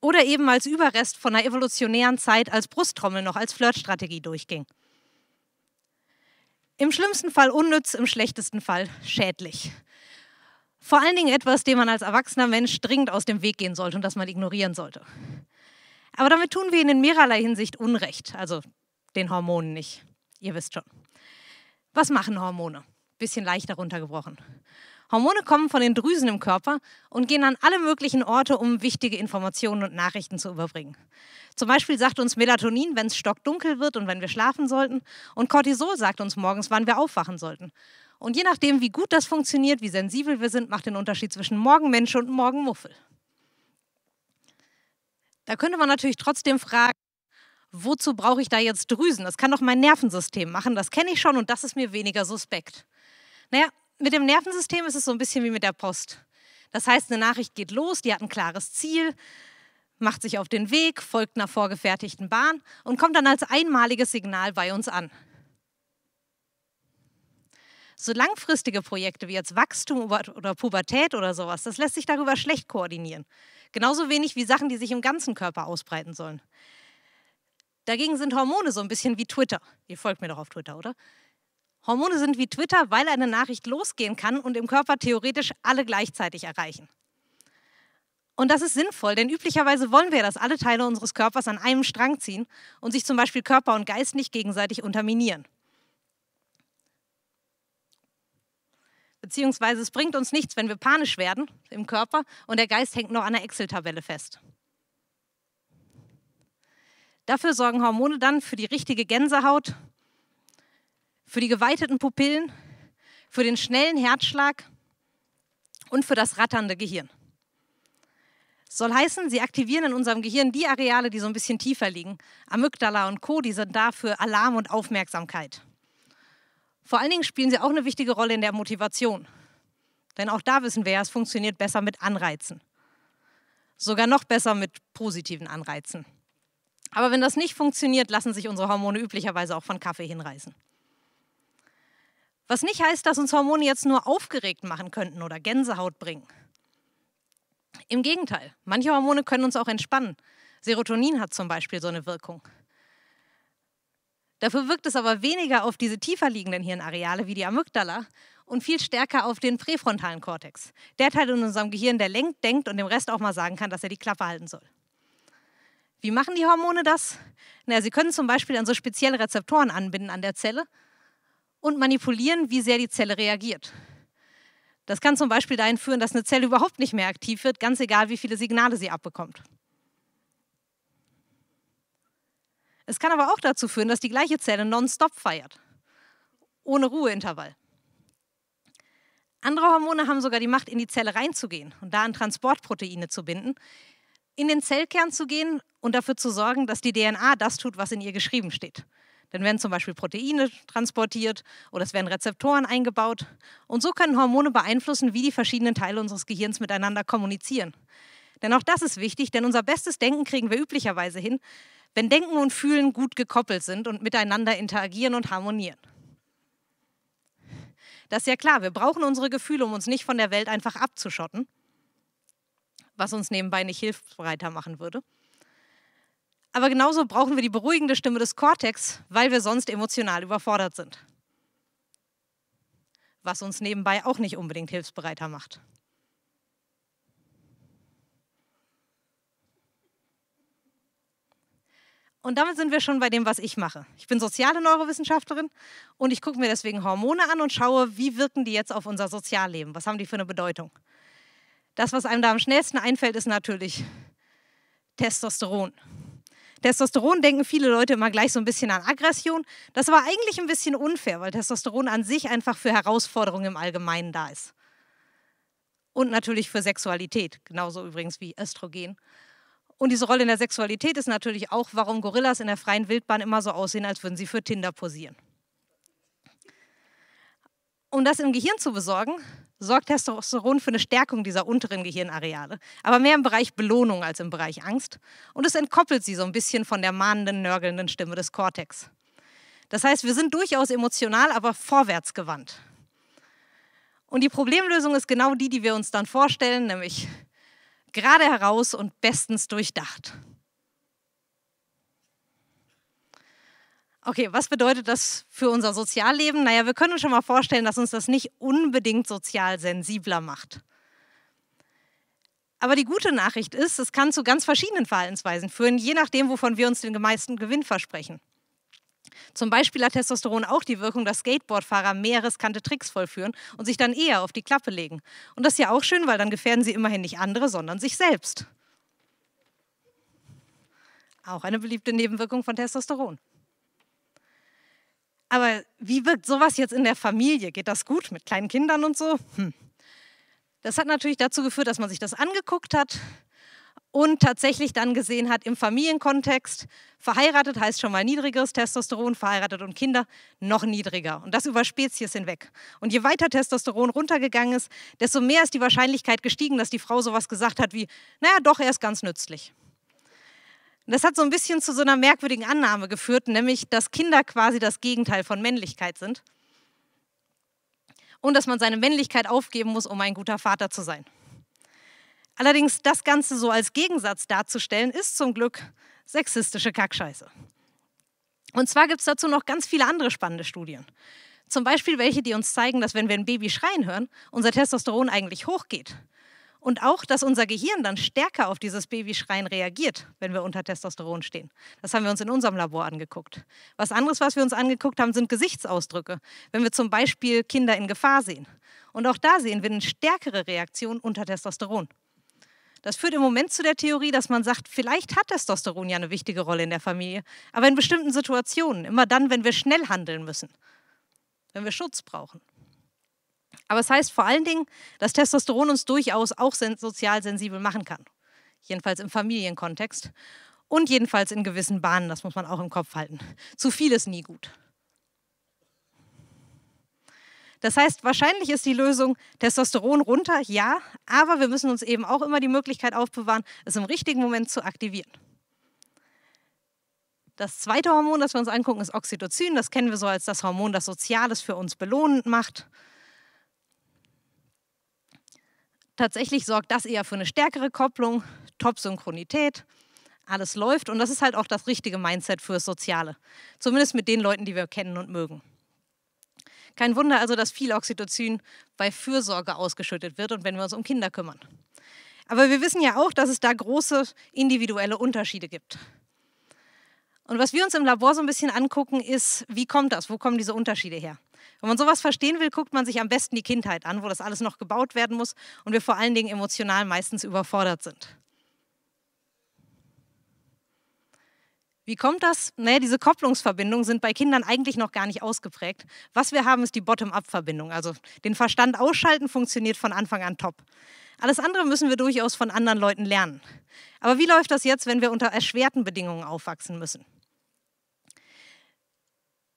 Oder eben als Überrest von einer evolutionären Zeit, als Brusttrommel noch als Flirtstrategie durchging. Im schlimmsten Fall unnütz, im schlechtesten Fall schädlich. Vor allen Dingen etwas, dem man als erwachsener Mensch dringend aus dem Weg gehen sollte und das man ignorieren sollte. Aber damit tun wir ihnen in mehrerlei Hinsicht Unrecht, also den Hormonen nicht. Ihr wisst schon. Was machen Hormone? Bisschen leichter runtergebrochen. Hormone kommen von den Drüsen im Körper und gehen an alle möglichen Orte, um wichtige Informationen und Nachrichten zu überbringen. Zum Beispiel sagt uns Melatonin, wenn es stockdunkel wird und wenn wir schlafen sollten. Und Cortisol sagt uns morgens, wann wir aufwachen sollten. Und je nachdem, wie gut das funktioniert, wie sensibel wir sind, macht den Unterschied zwischen Morgenmensch und Morgenmuffel. Da könnte man natürlich trotzdem fragen, wozu brauche ich da jetzt Drüsen? Das kann doch mein Nervensystem machen, das kenne ich schon und das ist mir weniger suspekt. Naja, mit dem Nervensystem ist es so ein bisschen wie mit der Post. Das heißt, eine Nachricht geht los, die hat ein klares Ziel, macht sich auf den Weg, folgt einer vorgefertigten Bahn und kommt dann als einmaliges Signal bei uns an. So langfristige Projekte wie jetzt Wachstum oder Pubertät oder sowas, das lässt sich darüber schlecht koordinieren. Genauso wenig wie Sachen, die sich im ganzen Körper ausbreiten sollen. Dagegen sind Hormone so ein bisschen wie Twitter. Ihr folgt mir doch auf Twitter, oder? Hormone sind wie Twitter, weil eine Nachricht losgehen kann und im Körper theoretisch alle gleichzeitig erreichen. Und das ist sinnvoll, denn üblicherweise wollen wir, dass alle Teile unseres Körpers an einem Strang ziehen und sich zum Beispiel Körper und Geist nicht gegenseitig unterminieren. Beziehungsweise es bringt uns nichts, wenn wir panisch werden im Körper und der Geist hängt noch an der Excel-Tabelle fest. Dafür sorgen Hormone dann für die richtige Gänsehaut, für die geweiteten Pupillen, für den schnellen Herzschlag und für das ratternde Gehirn. Soll heißen, sie aktivieren in unserem Gehirn die Areale, die so ein bisschen tiefer liegen. Amygdala und Co., die sind da für Alarm und Aufmerksamkeit. Vor allen Dingen spielen sie auch eine wichtige Rolle in der Motivation. Denn auch da wissen wir ja, es funktioniert besser mit Anreizen. Sogar noch besser mit positiven Anreizen. Aber wenn das nicht funktioniert, lassen sich unsere Hormone üblicherweise auch von Kaffee hinreißen. Was nicht heißt, dass uns Hormone jetzt nur aufgeregt machen könnten oder Gänsehaut bringen. Im Gegenteil, manche Hormone können uns auch entspannen. Serotonin hat zum Beispiel so eine Wirkung. Dafür wirkt es aber weniger auf diese tiefer liegenden Hirnareale wie die Amygdala und viel stärker auf den präfrontalen Kortex. Der Teil in unserem Gehirn, der lenkt, denkt und dem Rest auch mal sagen kann, dass er die Klappe halten soll. Wie machen die Hormone das? Na, sie können zum Beispiel an so spezielle Rezeptoren anbinden an der Zelle und manipulieren, wie sehr die Zelle reagiert. Das kann zum Beispiel dahin führen, dass eine Zelle überhaupt nicht mehr aktiv wird, ganz egal, wie viele Signale sie abbekommt. Es kann aber auch dazu führen, dass die gleiche Zelle nonstop feiert, ohne Ruheintervall. Andere Hormone haben sogar die Macht, in die Zelle reinzugehen und da an Transportproteine zu binden, in den Zellkern zu gehen und dafür zu sorgen, dass die DNA das tut, was in ihr geschrieben steht. Dann werden zum Beispiel Proteine transportiert oder es werden Rezeptoren eingebaut. Und so können Hormone beeinflussen, wie die verschiedenen Teile unseres Gehirns miteinander kommunizieren. Denn auch das ist wichtig, denn unser bestes Denken kriegen wir üblicherweise hin, wenn Denken und Fühlen gut gekoppelt sind und miteinander interagieren und harmonieren. Das ist ja klar, wir brauchen unsere Gefühle, um uns nicht von der Welt einfach abzuschotten, was uns nebenbei nicht hilfsbereiter machen würde. Aber genauso brauchen wir die beruhigende Stimme des Kortex, weil wir sonst emotional überfordert sind. Was uns nebenbei auch nicht unbedingt hilfsbereiter macht. Und damit sind wir schon bei dem, was ich mache. Ich bin soziale Neurowissenschaftlerin und ich gucke mir deswegen Hormone an und schaue, wie wirken die jetzt auf unser Sozialleben? Was haben die für eine Bedeutung? Das, was einem da am schnellsten einfällt, ist natürlich Testosteron. Testosteron denken viele Leute immer gleich so ein bisschen an Aggression. Das war eigentlich ein bisschen unfair, weil Testosteron an sich einfach für Herausforderungen im Allgemeinen da ist. Und natürlich für Sexualität, genauso übrigens wie Östrogen. Und diese Rolle in der Sexualität ist natürlich auch, warum Gorillas in der freien Wildbahn immer so aussehen, als würden sie für Tinder posieren. Um das im Gehirn zu besorgen, sorgt Testosteron für eine Stärkung dieser unteren Gehirnareale, aber mehr im Bereich Belohnung als im Bereich Angst. Und es entkoppelt sie so ein bisschen von der mahnenden, nörgelnden Stimme des Kortex. Das heißt, wir sind durchaus emotional, aber vorwärtsgewandt. Und die Problemlösung ist genau die, die wir uns dann vorstellen, nämlich gerade heraus und bestens durchdacht. Okay, was bedeutet das für unser Sozialleben? Naja, wir können uns schon mal vorstellen, dass uns das nicht unbedingt sozial sensibler macht. Aber die gute Nachricht ist, es kann zu ganz verschiedenen Verhaltensweisen führen, je nachdem, wovon wir uns den meisten Gewinn versprechen. Zum Beispiel hat Testosteron auch die Wirkung, dass Skateboardfahrer mehr riskante Tricks vollführen und sich dann eher auf die Klappe legen. Und das ist ja auch schön, weil dann gefährden sie immerhin nicht andere, sondern sich selbst. Auch eine beliebte Nebenwirkung von Testosteron. Aber wie wirkt sowas jetzt in der Familie? Geht das gut mit kleinen Kindern und so? Hm. Das hat natürlich dazu geführt, dass man sich das angeguckt hat und tatsächlich dann gesehen hat im Familienkontext, verheiratet heißt schon mal niedrigeres Testosteron, verheiratet und Kinder noch niedriger. Und das über Spezies hinweg. Und je weiter Testosteron runtergegangen ist, desto mehr ist die Wahrscheinlichkeit gestiegen, dass die Frau sowas gesagt hat wie, naja, doch, er ist ganz nützlich. Das hat so ein bisschen zu so einer merkwürdigen Annahme geführt, nämlich, dass Kinder quasi das Gegenteil von Männlichkeit sind. Und dass man seine Männlichkeit aufgeben muss, um ein guter Vater zu sein. Allerdings das Ganze so als Gegensatz darzustellen, ist zum Glück sexistische Kackscheiße. Und zwar gibt es dazu noch ganz viele andere spannende Studien. Zum Beispiel welche, die uns zeigen, dass wenn wir ein Baby schreien hören, unser Testosteron eigentlich hochgeht. Und auch, dass unser Gehirn dann stärker auf dieses Babyschreien reagiert, wenn wir unter Testosteron stehen. Das haben wir uns in unserem Labor angeguckt. Was anderes, was wir uns angeguckt haben, sind Gesichtsausdrücke. Wenn wir zum Beispiel Kinder in Gefahr sehen. Und auch da sehen wir eine stärkere Reaktion unter Testosteron. Das führt im Moment zu der Theorie, dass man sagt, vielleicht hat Testosteron ja eine wichtige Rolle in der Familie, aber in bestimmten Situationen, immer dann, wenn wir schnell handeln müssen, wenn wir Schutz brauchen. Aber es heißt vor allen Dingen, dass Testosteron uns durchaus auch sozial sensibel machen kann. Jedenfalls im Familienkontext. Und jedenfalls in gewissen Bahnen, das muss man auch im Kopf halten. Zu viel ist nie gut. Das heißt, wahrscheinlich ist die Lösung Testosteron runter, ja, aber wir müssen uns eben auch immer die Möglichkeit aufbewahren, es im richtigen Moment zu aktivieren. Das zweite Hormon, das wir uns angucken, ist Oxytocin. Das kennen wir so als das Hormon, das Soziales für uns belohnend macht. Tatsächlich sorgt das eher für eine stärkere Kopplung, Top-Synchronität. Alles läuft und das ist halt auch das richtige Mindset fürs Soziale. Zumindest mit den Leuten, die wir kennen und mögen. Kein Wunder also, dass viel Oxytocin bei Fürsorge ausgeschüttet wird und wenn wir uns um Kinder kümmern. Aber wir wissen ja auch, dass es da große individuelle Unterschiede gibt. Und was wir uns im Labor so ein bisschen angucken, ist, wie kommt das? Wo kommen diese Unterschiede her? Wenn man sowas verstehen will, guckt man sich am besten die Kindheit an, wo das alles noch gebaut werden muss und wir vor allen Dingen emotional meistens überfordert sind. Wie kommt das? Naja, diese Kopplungsverbindungen sind bei Kindern eigentlich noch gar nicht ausgeprägt. Was wir haben, ist die Bottom-up-Verbindung. Also den Verstand ausschalten funktioniert von Anfang an top. Alles andere müssen wir durchaus von anderen Leuten lernen. Aber wie läuft das jetzt, wenn wir unter erschwerten Bedingungen aufwachsen müssen?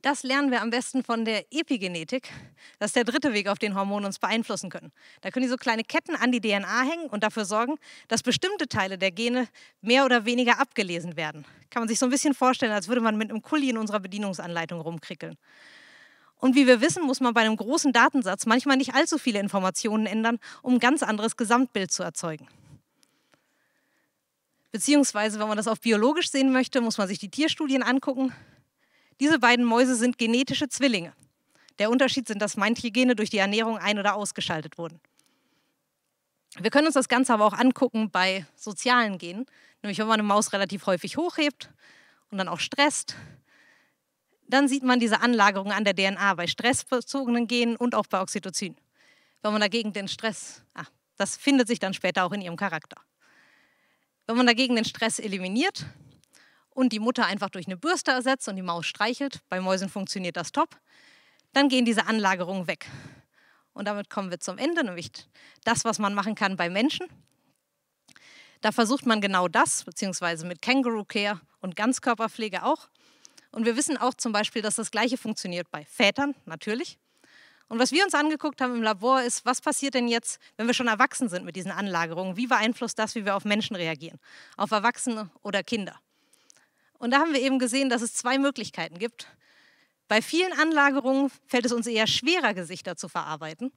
Das lernen wir am besten von der Epigenetik. Das ist der dritte Weg, auf den Hormone uns beeinflussen können. Da können die so kleine Ketten an die DNA hängen und dafür sorgen, dass bestimmte Teile der Gene mehr oder weniger abgelesen werden. Kann man sich so ein bisschen vorstellen, als würde man mit einem Kuli in unserer Bedienungsanleitung rumkrickeln. Und wie wir wissen, muss man bei einem großen Datensatz manchmal nicht allzu viele Informationen ändern, um ein ganz anderes Gesamtbild zu erzeugen. Beziehungsweise, wenn man das auf biologisch sehen möchte, muss man sich die Tierstudien angucken. Diese beiden Mäuse sind genetische Zwillinge. Der Unterschied sind, dass manche Gene durch die Ernährung ein- oder ausgeschaltet wurden. Wir können uns das Ganze aber auch angucken bei sozialen Genen, nämlich wenn man eine Maus relativ häufig hochhebt und dann auch stresst, dann sieht man diese Anlagerung an der DNA bei stressbezogenen Genen und auch bei Oxytocin. Wenn man dagegen den Stress, ah, Das findet sich dann später auch in ihrem Charakter. Wenn man dagegen den Stress eliminiert und die Mutter einfach durch eine Bürste ersetzt und die Maus streichelt, bei Mäusen funktioniert das top, dann gehen diese Anlagerungen weg. Und damit kommen wir zum Ende, nämlich das, was man machen kann bei Menschen. Da versucht man genau das, beziehungsweise mit Kangaroo Care und Ganzkörperpflege auch. Und wir wissen auch zum Beispiel, dass das Gleiche funktioniert bei Vätern, natürlich. Und was wir uns angeguckt haben im Labor ist, was passiert denn jetzt, wenn wir schon erwachsen sind mit diesen Anlagerungen? Wie beeinflusst das, wie wir auf Menschen reagieren? Auf Erwachsene oder Kinder? Und da haben wir eben gesehen, dass es zwei Möglichkeiten gibt. Bei vielen Anlagerungen fällt es uns eher schwerer, Gesichter zu verarbeiten.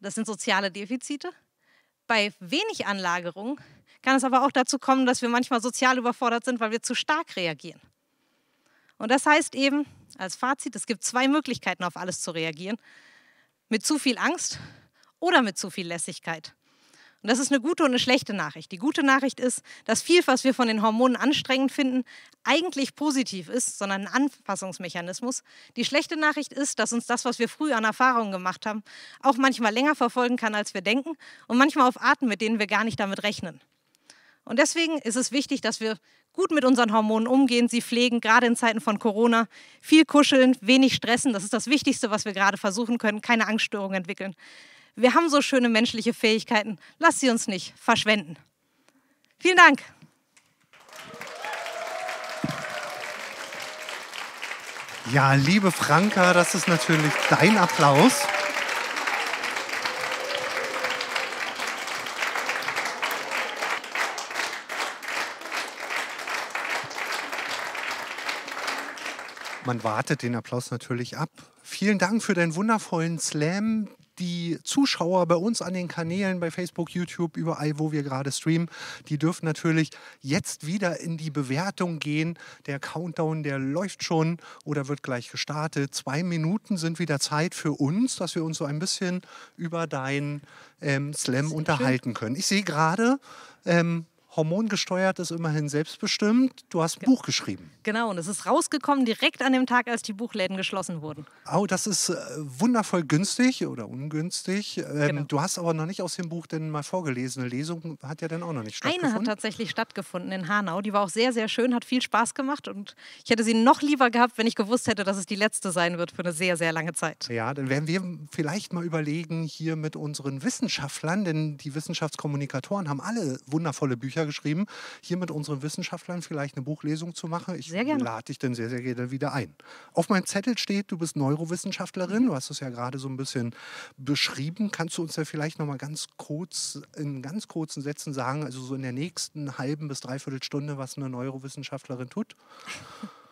Das sind soziale Defizite. Bei wenig Anlagerungen kann es aber auch dazu kommen, dass wir manchmal sozial überfordert sind, weil wir zu stark reagieren. Und das heißt eben als Fazit, es gibt zwei Möglichkeiten, auf alles zu reagieren. Mit zu viel Angst oder mit zu viel Lässigkeit. Und das ist eine gute und eine schlechte Nachricht. Die gute Nachricht ist, dass viel, was wir von den Hormonen anstrengend finden, eigentlich positiv ist, sondern ein Anpassungsmechanismus. Die schlechte Nachricht ist, dass uns das, was wir früh an Erfahrungen gemacht haben, auch manchmal länger verfolgen kann, als wir denken und manchmal auf Arten, mit denen wir gar nicht damit rechnen. Und deswegen ist es wichtig, dass wir gut mit unseren Hormonen umgehen, sie pflegen, gerade in Zeiten von Corona. Viel kuscheln, wenig stressen, das ist das Wichtigste, was wir gerade versuchen können, keine Angststörungen entwickeln. Wir haben so schöne menschliche Fähigkeiten. Lass sie uns nicht verschwenden. Vielen Dank. Ja, liebe Franka, das ist natürlich dein Applaus. Man wartet den Applaus natürlich ab. Vielen Dank für deinen wundervollen Slam die Zuschauer bei uns an den Kanälen, bei Facebook, YouTube, überall, wo wir gerade streamen, die dürfen natürlich jetzt wieder in die Bewertung gehen. Der Countdown, der läuft schon oder wird gleich gestartet. Zwei Minuten sind wieder Zeit für uns, dass wir uns so ein bisschen über deinen ähm, Slam unterhalten können. Ich sehe gerade, ähm, hormongesteuert ist immerhin selbstbestimmt. Du hast ein Buch geschrieben. Genau, und es ist rausgekommen direkt an dem Tag, als die Buchläden geschlossen wurden. Oh, das ist äh, wundervoll günstig oder ungünstig. Ähm, genau. Du hast aber noch nicht aus dem Buch denn mal vorgelesen. Eine Lesung hat ja dann auch noch nicht stattgefunden. Eine hat tatsächlich stattgefunden in Hanau. Die war auch sehr, sehr schön, hat viel Spaß gemacht und ich hätte sie noch lieber gehabt, wenn ich gewusst hätte, dass es die letzte sein wird für eine sehr, sehr lange Zeit. Ja, dann werden wir vielleicht mal überlegen, hier mit unseren Wissenschaftlern, denn die Wissenschaftskommunikatoren haben alle wundervolle Bücher geschrieben, hier mit unseren Wissenschaftlern vielleicht eine Buchlesung zu machen. Ich sehr gerne. lade dich dann sehr, sehr gerne wieder ein. Auf meinem Zettel steht, du bist Neurowissenschaftlerin. Du hast es ja gerade so ein bisschen beschrieben. Kannst du uns ja vielleicht noch mal ganz kurz, in ganz kurzen Sätzen sagen, also so in der nächsten halben bis dreiviertel Stunde, was eine Neurowissenschaftlerin tut?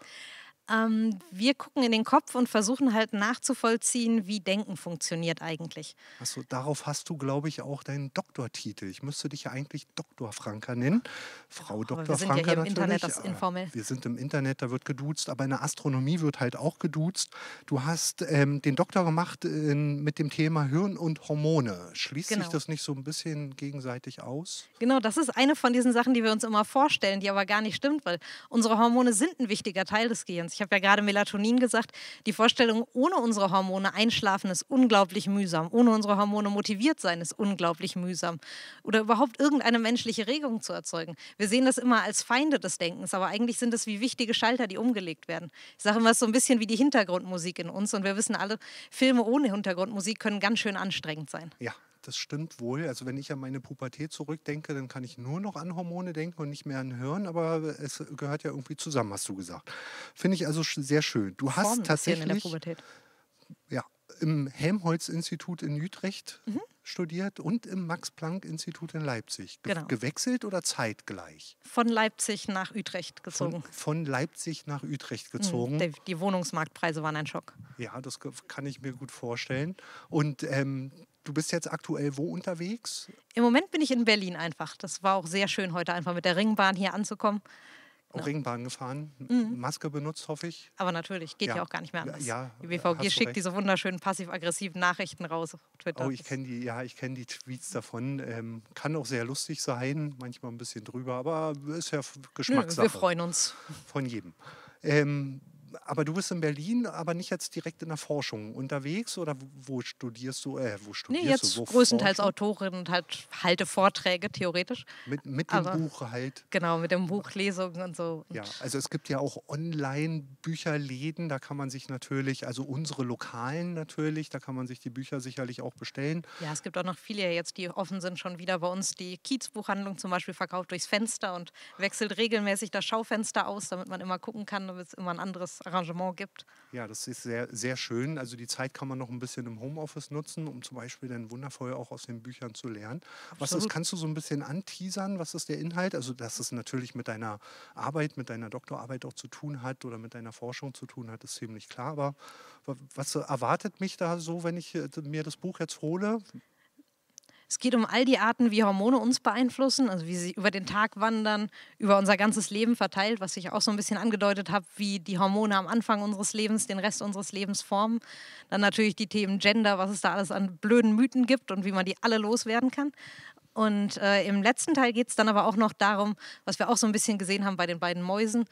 Ähm, wir gucken in den Kopf und versuchen halt nachzuvollziehen, wie Denken funktioniert eigentlich. Achso, darauf hast du, glaube ich, auch deinen Doktortitel. Ich müsste dich ja eigentlich Dr. Franka nennen. Frau aber Dr. Wir sind Franka ja hier im. Internet, das ist informell. Wir sind im Internet, da wird geduzt, aber in der Astronomie wird halt auch geduzt. Du hast ähm, den Doktor gemacht in, mit dem Thema Hirn und Hormone. Schließt genau. sich das nicht so ein bisschen gegenseitig aus? Genau, das ist eine von diesen Sachen, die wir uns immer vorstellen, die aber gar nicht stimmt, weil unsere Hormone sind ein wichtiger Teil des Gehirns. Ich habe ja gerade Melatonin gesagt. Die Vorstellung, ohne unsere Hormone einschlafen ist unglaublich mühsam. Ohne unsere Hormone motiviert sein ist unglaublich mühsam. Oder überhaupt irgendeine menschliche Regung zu erzeugen. Wir sehen das immer als Feinde des Denkens, aber eigentlich sind es wie wichtige Schalter, die umgelegt werden. Ich sage immer, es ist so ein bisschen wie die Hintergrundmusik in uns. Und wir wissen alle, Filme ohne Hintergrundmusik können ganz schön anstrengend sein. Ja, das stimmt wohl. Also wenn ich an meine Pubertät zurückdenke, dann kann ich nur noch an Hormone denken und nicht mehr an Hirn, aber es gehört ja irgendwie zusammen, hast du gesagt. Finde ich also sehr schön. Du hast Formen tatsächlich in der Pubertät. Ja, im Helmholtz-Institut in Utrecht mhm. studiert und im Max-Planck-Institut in Leipzig. Ge genau. Gewechselt oder zeitgleich? Von Leipzig nach Utrecht gezogen. Von, von Leipzig nach Utrecht mhm. gezogen. Mhm. Die Wohnungsmarktpreise waren ein Schock. Ja, das kann ich mir gut vorstellen. Und ähm, Du bist jetzt aktuell wo unterwegs? Im Moment bin ich in Berlin einfach. Das war auch sehr schön, heute einfach mit der Ringbahn hier anzukommen. Auch ja. Ringbahn gefahren, mhm. Maske benutzt, hoffe ich. Aber natürlich, geht ja, ja auch gar nicht mehr anders. Ja, die BVG schickt recht. diese wunderschönen passiv-aggressiven Nachrichten raus auf Twitter. Oh, ich kenne die, ja, ich kenne die Tweets davon. Ähm, kann auch sehr lustig sein, manchmal ein bisschen drüber, aber ist ja Geschmackssache. wir freuen uns. Von jedem. Ähm, aber du bist in Berlin, aber nicht jetzt direkt in der Forschung unterwegs oder wo studierst du? Äh, wo studierst nee, jetzt du? Größtenteils Forschung? Autorin und halt halte Vorträge theoretisch. Mit, mit dem aber- Buch halt. Genau, mit dem Buch Lesungen und so. Und Ja, also es gibt ja auch Online-Bücherläden, da kann man sich natürlich, also unsere lokalen natürlich, da kann man sich die Bücher sicherlich auch bestellen. Ja, es gibt auch noch viele jetzt, die offen sind schon wieder bei uns. Die Kiezbuchhandlung zum Beispiel verkauft durchs Fenster und wechselt regelmäßig das Schaufenster aus, damit man immer gucken kann, ob es immer ein anderes Arrangement gibt. Ja, das ist sehr, sehr schön. Also die Zeit kann man noch ein bisschen im Homeoffice nutzen, um zum Beispiel dann wundervoll auch aus den Büchern zu lernen. Was ist, kannst du so ein bisschen anteasern? Was ist der Inhalt? Also, dass es natürlich mit deiner Arbeit, mit deiner Doktorarbeit auch zu tun hat oder mit deiner Forschung zu tun hat, ist ziemlich klar. Aber wa- was erwartet mich da so, wenn ich äh, mir das Buch jetzt hole? Es geht um all die Arten, wie Hormone uns beeinflussen, also wie sie über den Tag wandern, über unser ganzes Leben verteilt, was ich auch so ein bisschen angedeutet habe, wie die Hormone am Anfang unseres Lebens den Rest unseres Lebens formen. Dann natürlich die Themen Gender, was es da alles an blöden Mythen gibt und wie man die alle loswerden kann. Und äh, im letzten Teil geht es dann aber auch noch darum, was wir auch so ein bisschen gesehen haben bei den beiden Mäusen,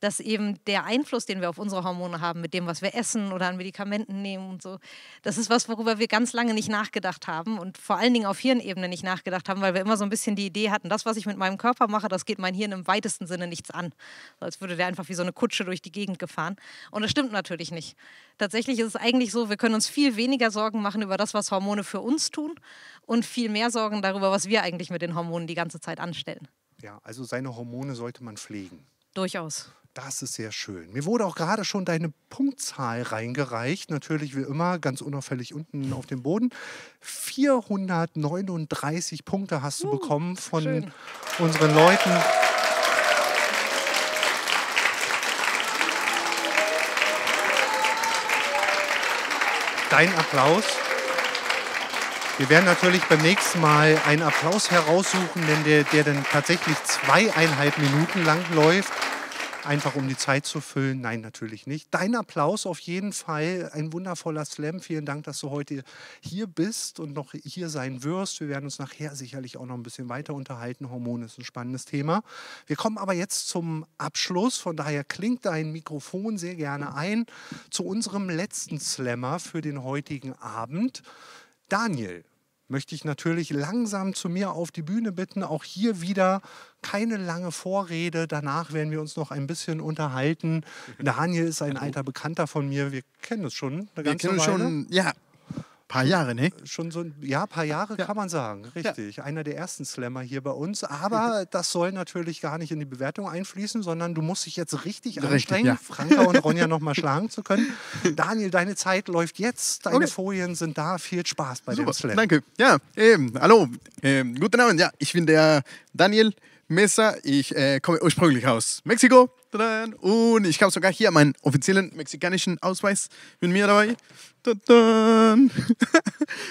dass eben der Einfluss, den wir auf unsere Hormone haben, mit dem, was wir essen oder an Medikamenten nehmen und so, das ist was, worüber wir ganz lange nicht nachgedacht haben und vor allen Dingen auf Hirnebene nicht nachgedacht haben, weil wir immer so ein bisschen die Idee hatten, das, was ich mit meinem Körper mache, das geht mein Hirn im weitesten Sinne nichts an. So als würde der einfach wie so eine Kutsche durch die Gegend gefahren. Und das stimmt natürlich nicht. Tatsächlich ist es eigentlich so, wir können uns viel weniger Sorgen machen über das, was Hormone für uns tun und viel mehr Sorgen darüber, was wir eigentlich mit den Hormonen die ganze Zeit anstellen. Ja, also seine Hormone sollte man pflegen. Durchaus. Das ist sehr schön. Mir wurde auch gerade schon deine Punktzahl reingereicht. Natürlich wie immer, ganz unauffällig unten auf dem Boden. 439 Punkte hast du bekommen von schön. unseren Leuten. Dein Applaus. Wir werden natürlich beim nächsten Mal einen Applaus heraussuchen, denn der, der dann tatsächlich zweieinhalb Minuten lang läuft. Einfach um die Zeit zu füllen. Nein, natürlich nicht. Dein Applaus auf jeden Fall. Ein wundervoller Slam. Vielen Dank, dass du heute hier bist und noch hier sein wirst. Wir werden uns nachher sicherlich auch noch ein bisschen weiter unterhalten. Hormone ist ein spannendes Thema. Wir kommen aber jetzt zum Abschluss. Von daher klingt dein Mikrofon sehr gerne ein zu unserem letzten Slammer für den heutigen Abend. Daniel, möchte ich natürlich langsam zu mir auf die Bühne bitten. Auch hier wieder keine lange Vorrede. Danach werden wir uns noch ein bisschen unterhalten. Daniel ist ein alter Bekannter von mir. Wir kennen es schon eine Wir kennen Weile. schon, ja, paar Jahre, ne? Schon so ein ja, paar Jahre Ja. kann man sagen, richtig. Einer der ersten Slammer hier bei uns. Aber das soll natürlich gar nicht in die Bewertung einfließen, sondern du musst dich jetzt richtig, Richtig, anstrengen, ja. Franka und Ronja nochmal schlagen zu können. Daniel, deine Zeit läuft jetzt. Deine Okay. Folien sind da. Viel Spaß bei dem Super, Slam. danke. Ja, ähm, hallo, ähm, guten Abend. Ja, ich bin der Daniel Mesa. Ich äh, komme ursprünglich aus Mexiko. Und ich habe sogar hier meinen offiziellen mexikanischen Ausweis mit mir dabei.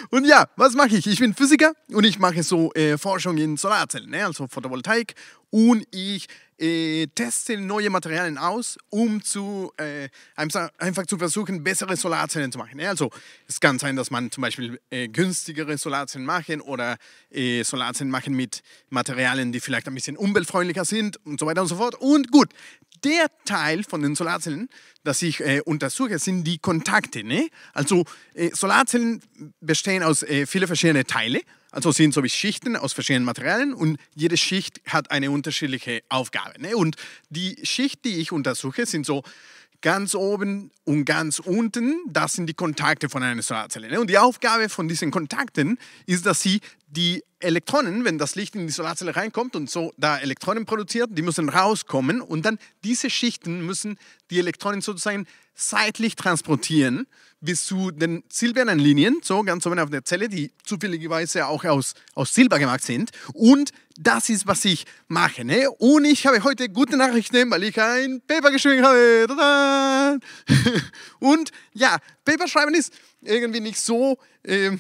Und ja, was mache ich? Ich bin Physiker und ich mache so äh, Forschung in Solarzellen, ne? also Photovoltaik. Und ich äh, teste neue Materialien aus, um zu, äh, einfach zu versuchen, bessere Solarzellen zu machen. Ne? Also es kann sein, dass man zum Beispiel äh, günstigere Solarzellen machen oder äh, Solarzellen machen mit Materialien, die vielleicht ein bisschen umweltfreundlicher sind und so weiter und so fort. Und gut, der Teil von den Solarzellen, das ich äh, untersuche, sind die Kontakte. Ne? Also äh, Solarzellen bestehen aus äh, vielen verschiedenen Teilen. Also sind so wie Schichten aus verschiedenen Materialien und jede Schicht hat eine unterschiedliche Aufgabe. Ne? Und die Schicht, die ich untersuche, sind so ganz oben und ganz unten, das sind die Kontakte von einer Solarzelle. Ne? Und die Aufgabe von diesen Kontakten ist, dass sie die Elektronen, wenn das Licht in die Solarzelle reinkommt und so da Elektronen produziert, die müssen rauskommen und dann diese Schichten müssen die Elektronen sozusagen seitlich transportieren bis zu den silbernen Linien, so ganz oben auf der Zelle, die zufälligerweise auch aus, aus Silber gemacht sind. Und das ist, was ich mache. Ne? Und ich habe heute gute Nachrichten, weil ich ein Paper geschrieben habe. Tada! Und ja, Paper schreiben ist irgendwie nicht so ähm,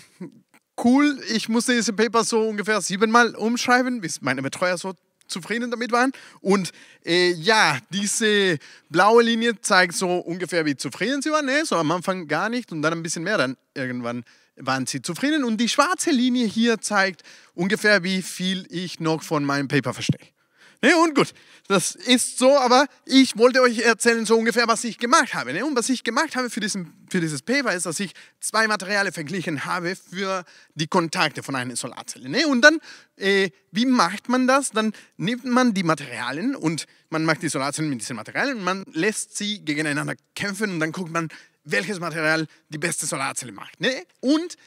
cool. Ich musste diese Paper so ungefähr siebenmal umschreiben, bis meine Betreuer so zufrieden damit waren. Und äh, ja, diese blaue Linie zeigt so ungefähr, wie zufrieden sie waren. Ne? So am Anfang gar nicht und dann ein bisschen mehr. Dann irgendwann waren sie zufrieden. Und die schwarze Linie hier zeigt ungefähr, wie viel ich noch von meinem Paper verstehe. Ne? Und gut, das ist so, aber ich wollte euch erzählen, so ungefähr, was ich gemacht habe. Ne? Und was ich gemacht habe für, diesen, für dieses Paper ist, dass ich zwei Materialien verglichen habe für die Kontakte von einer Solarzelle. Ne? Und dann, äh, wie macht man das? Dann nimmt man die Materialien und man macht die Solarzellen mit diesen Materialien und man lässt sie gegeneinander kämpfen und dann guckt man, welches Material die beste Solarzelle macht. Ne? Und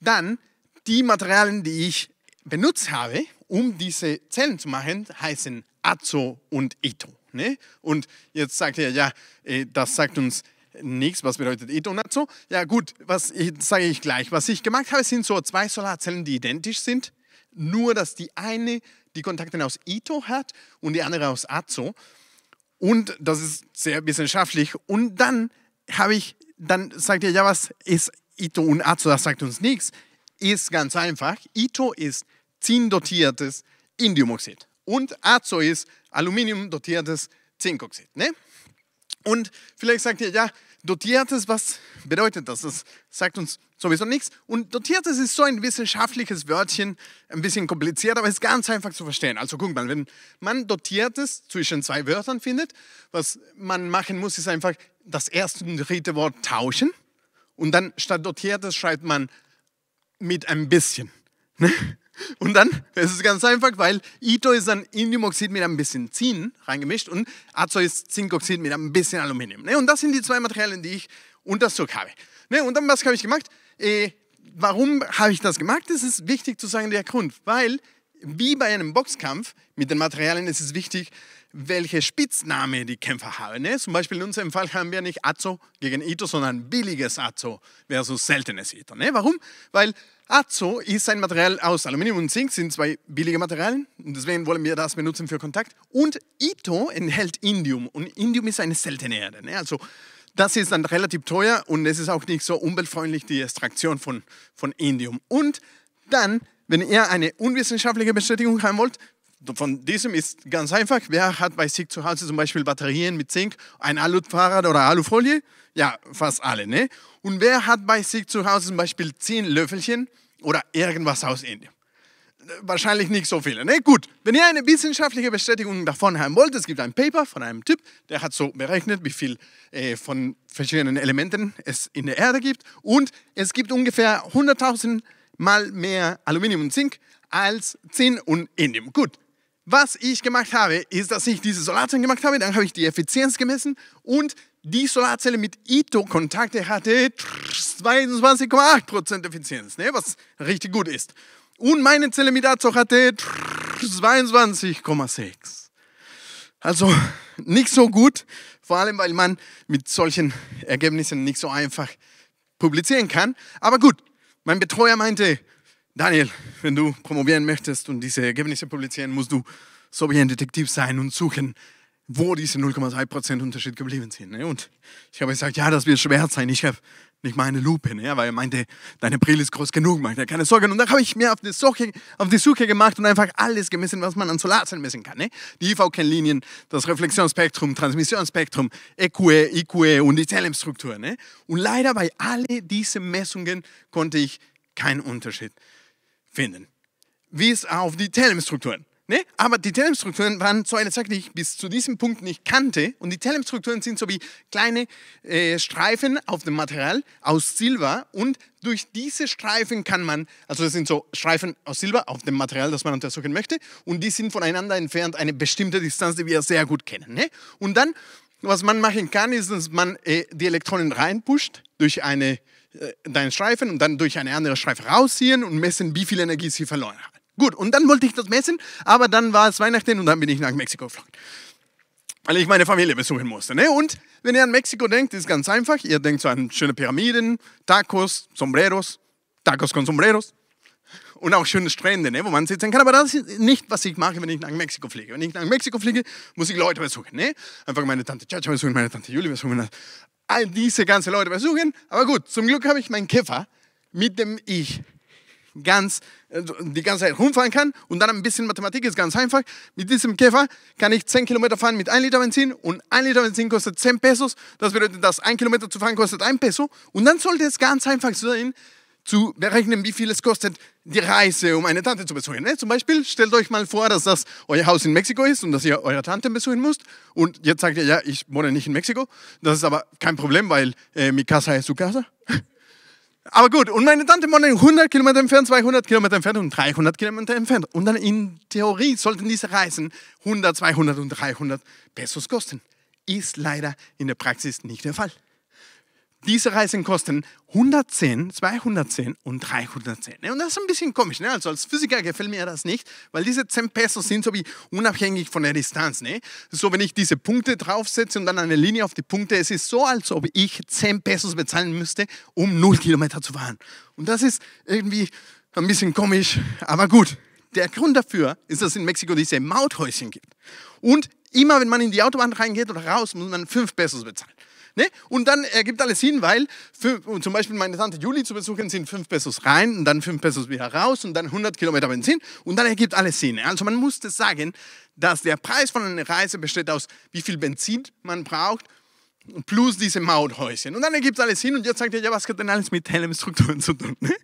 dann die Materialien, die ich benutzt habe, um diese Zellen zu machen, heißen Azo und Ito. Ne? Und jetzt sagt er, ja, äh, das sagt uns nichts. Was bedeutet Ito und Azo? Ja gut, was sage ich gleich. Was ich gemacht habe, sind so zwei Solarzellen, die identisch sind. Nur, dass die eine die Kontakte aus Ito hat und die andere aus Azo. Und das ist sehr wissenschaftlich. Und dann habe ich, dann sagt er, ja, was ist Ito und Azo? Das sagt uns nichts. Ist ganz einfach. Ito ist Zin-dotiertes Indiumoxid. Und Azo ist Aluminium-dotiertes Zinkoxid. Ne? Und vielleicht sagt ihr, ja, dotiertes, was bedeutet das? Das sagt uns sowieso nichts. Und dotiertes ist so ein wissenschaftliches Wörtchen, ein bisschen kompliziert, aber ist ganz einfach zu verstehen. Also guck mal, wenn man dotiertes zwischen zwei Wörtern findet, was man machen muss, ist einfach das erste und dritte Wort tauschen. Und dann statt dotiertes schreibt man mit ein bisschen. Ne? Und dann, es ist ganz einfach, weil Ito ist ein Indiumoxid mit ein bisschen Zin reingemischt und Azo ist Zinkoxid mit ein bisschen Aluminium. Ne? Und das sind die zwei Materialien, die ich untersucht habe. Ne? Und dann, was habe ich gemacht? Äh, warum habe ich das gemacht? Das ist wichtig zu sagen, der Grund. Weil, wie bei einem Boxkampf mit den Materialien, ist es wichtig, welche Spitzname die Kämpfer haben. Ne? Zum Beispiel in unserem Fall haben wir nicht Azo gegen Ito, sondern billiges Azo versus seltenes Ito. Warum? Weil Azo ist ein Material aus Aluminium und Zink, sind zwei billige Materialien und deswegen wollen wir das benutzen für Kontakt. Und Ito enthält Indium und Indium ist eine seltene Erde. Ne? Also das ist dann relativ teuer und es ist auch nicht so umweltfreundlich, die Extraktion von, von Indium. Und dann, wenn ihr eine unwissenschaftliche Bestätigung haben wollt, von diesem ist ganz einfach. Wer hat bei sich zu Hause zum Beispiel Batterien mit Zink, ein Alufahrrad oder Alufolie? Ja, fast alle. Ne? Und wer hat bei sich zu Hause zum Beispiel zehn Löffelchen oder irgendwas aus Indien? Wahrscheinlich nicht so viele. Ne? Gut, wenn ihr eine wissenschaftliche Bestätigung davon haben wollt, es gibt ein Paper von einem Typ, der hat so berechnet, wie viel äh, von verschiedenen Elementen es in der Erde gibt. Und es gibt ungefähr 100.000 mal mehr Aluminium und Zink als Zinn und Indium. Gut, was ich gemacht habe, ist, dass ich diese Solarzellen gemacht habe, dann habe ich die Effizienz gemessen und die Solarzelle mit ITO-Kontakte hatte 22,8% Effizienz, ne, was richtig gut ist. Und meine Zelle mit Azog hatte 22,6. Also nicht so gut, vor allem weil man mit solchen Ergebnissen nicht so einfach publizieren kann. Aber gut, mein Betreuer meinte, Daniel, wenn du promovieren möchtest und diese Ergebnisse publizieren, musst du so wie ein Detektiv sein und suchen, wo diese 0,3% Unterschied geblieben sind. Ne? Und ich habe gesagt, ja, das wird schwer sein. Ich habe nicht mal eine Lupe, ne? weil er meinte, deine Brille ist groß genug, mach dir keine Sorgen. Und dann habe ich mir auf die, Suche, auf die Suche gemacht und einfach alles gemessen, was man an Solarzellen messen kann. Ne? Die IV-Kennlinien, das Reflexionsspektrum, Transmissionsspektrum, EQE, IQE und die Zellenstruktur. Ne? Und leider bei all diesen Messungen konnte ich keinen Unterschied finden. Wie es auf die Tellemstrukturen. Ne? Aber die Tellemstrukturen waren so eine Sache, die ich bis zu diesem Punkt nicht kannte. Und die Tellemstrukturen sind so wie kleine äh, Streifen auf dem Material aus Silber. Und durch diese Streifen kann man, also das sind so Streifen aus Silber auf dem Material, das man untersuchen möchte. Und die sind voneinander entfernt eine bestimmte Distanz, die wir sehr gut kennen. Ne? Und dann, was man machen kann, ist, dass man äh, die Elektronen reinpusht durch eine äh, deinen Streifen und dann durch eine andere Streife rausziehen und messen, wie viel Energie sie verloren haben. Gut, und dann wollte ich das messen, aber dann war es Weihnachten und dann bin ich nach Mexiko geflogen. Weil ich meine Familie besuchen musste. Ne? Und wenn ihr an Mexiko denkt, ist es ganz einfach. Ihr denkt so an schöne Pyramiden, Tacos, Sombreros, Tacos con Sombreros und auch schöne Strände, ne, wo man sitzen kann. Aber das ist nicht, was ich mache, wenn ich nach Mexiko fliege. Wenn ich nach Mexiko fliege, muss ich Leute besuchen. Ne? Einfach meine Tante Chacha besuchen, meine Tante Julie besuchen, all diese ganzen Leute besuchen. Aber gut, zum Glück habe ich meinen Kiffer, mit dem ich ganz, also die ganze Zeit rumfahren kann und dann ein bisschen Mathematik ist ganz einfach. Mit diesem Käfer kann ich 10 Kilometer fahren mit 1 Liter Benzin und 1 Liter Benzin kostet 10 Pesos. Das bedeutet, dass 1 Kilometer zu fahren kostet 1 Peso. Und dann sollte es ganz einfach sein, zu berechnen, wie viel es kostet, die Reise, um eine Tante zu besuchen. Ne? Zum Beispiel, stellt euch mal vor, dass das euer Haus in Mexiko ist und dass ihr eure Tante besuchen müsst. Und jetzt sagt ihr, ja, ich wohne nicht in Mexiko. Das ist aber kein Problem, weil äh, mi casa es su casa. Aber gut, und meine Tante wohnt 100 Kilometer entfernt, 200 Kilometer entfernt und 300 Kilometer entfernt. Und dann in Theorie sollten diese Reisen 100, 200 und 300 Pesos kosten. Ist leider in der Praxis nicht der Fall. Diese Reisen kosten 110, 210 und 310. Ne? Und das ist ein bisschen komisch. Ne? Also als Physiker gefällt mir das nicht, weil diese 10 Pesos sind so wie unabhängig von der Distanz. Ne? So, wenn ich diese Punkte draufsetze und dann eine Linie auf die Punkte, es ist so, als ob ich 10 Pesos bezahlen müsste, um 0 Kilometer zu fahren. Und das ist irgendwie ein bisschen komisch, aber gut. Der Grund dafür ist, dass es in Mexiko diese Mauthäuschen gibt. Und immer, wenn man in die Autobahn reingeht oder raus, muss man 5 Pesos bezahlen. Ne? Und dann ergibt alles Sinn, weil für, zum Beispiel meine Tante Juli zu besuchen sind 5 Pesos rein und dann 5 Pesos wieder raus und dann 100 Kilometer Benzin und dann ergibt alles Sinn. Also man muss das sagen, dass der Preis von einer Reise besteht aus, wie viel Benzin man braucht plus diese Mauthäuschen. Und dann ergibt alles Sinn und jetzt sagt er, ja, was hat denn alles mit Telem-Strukturen zu tun? Ne?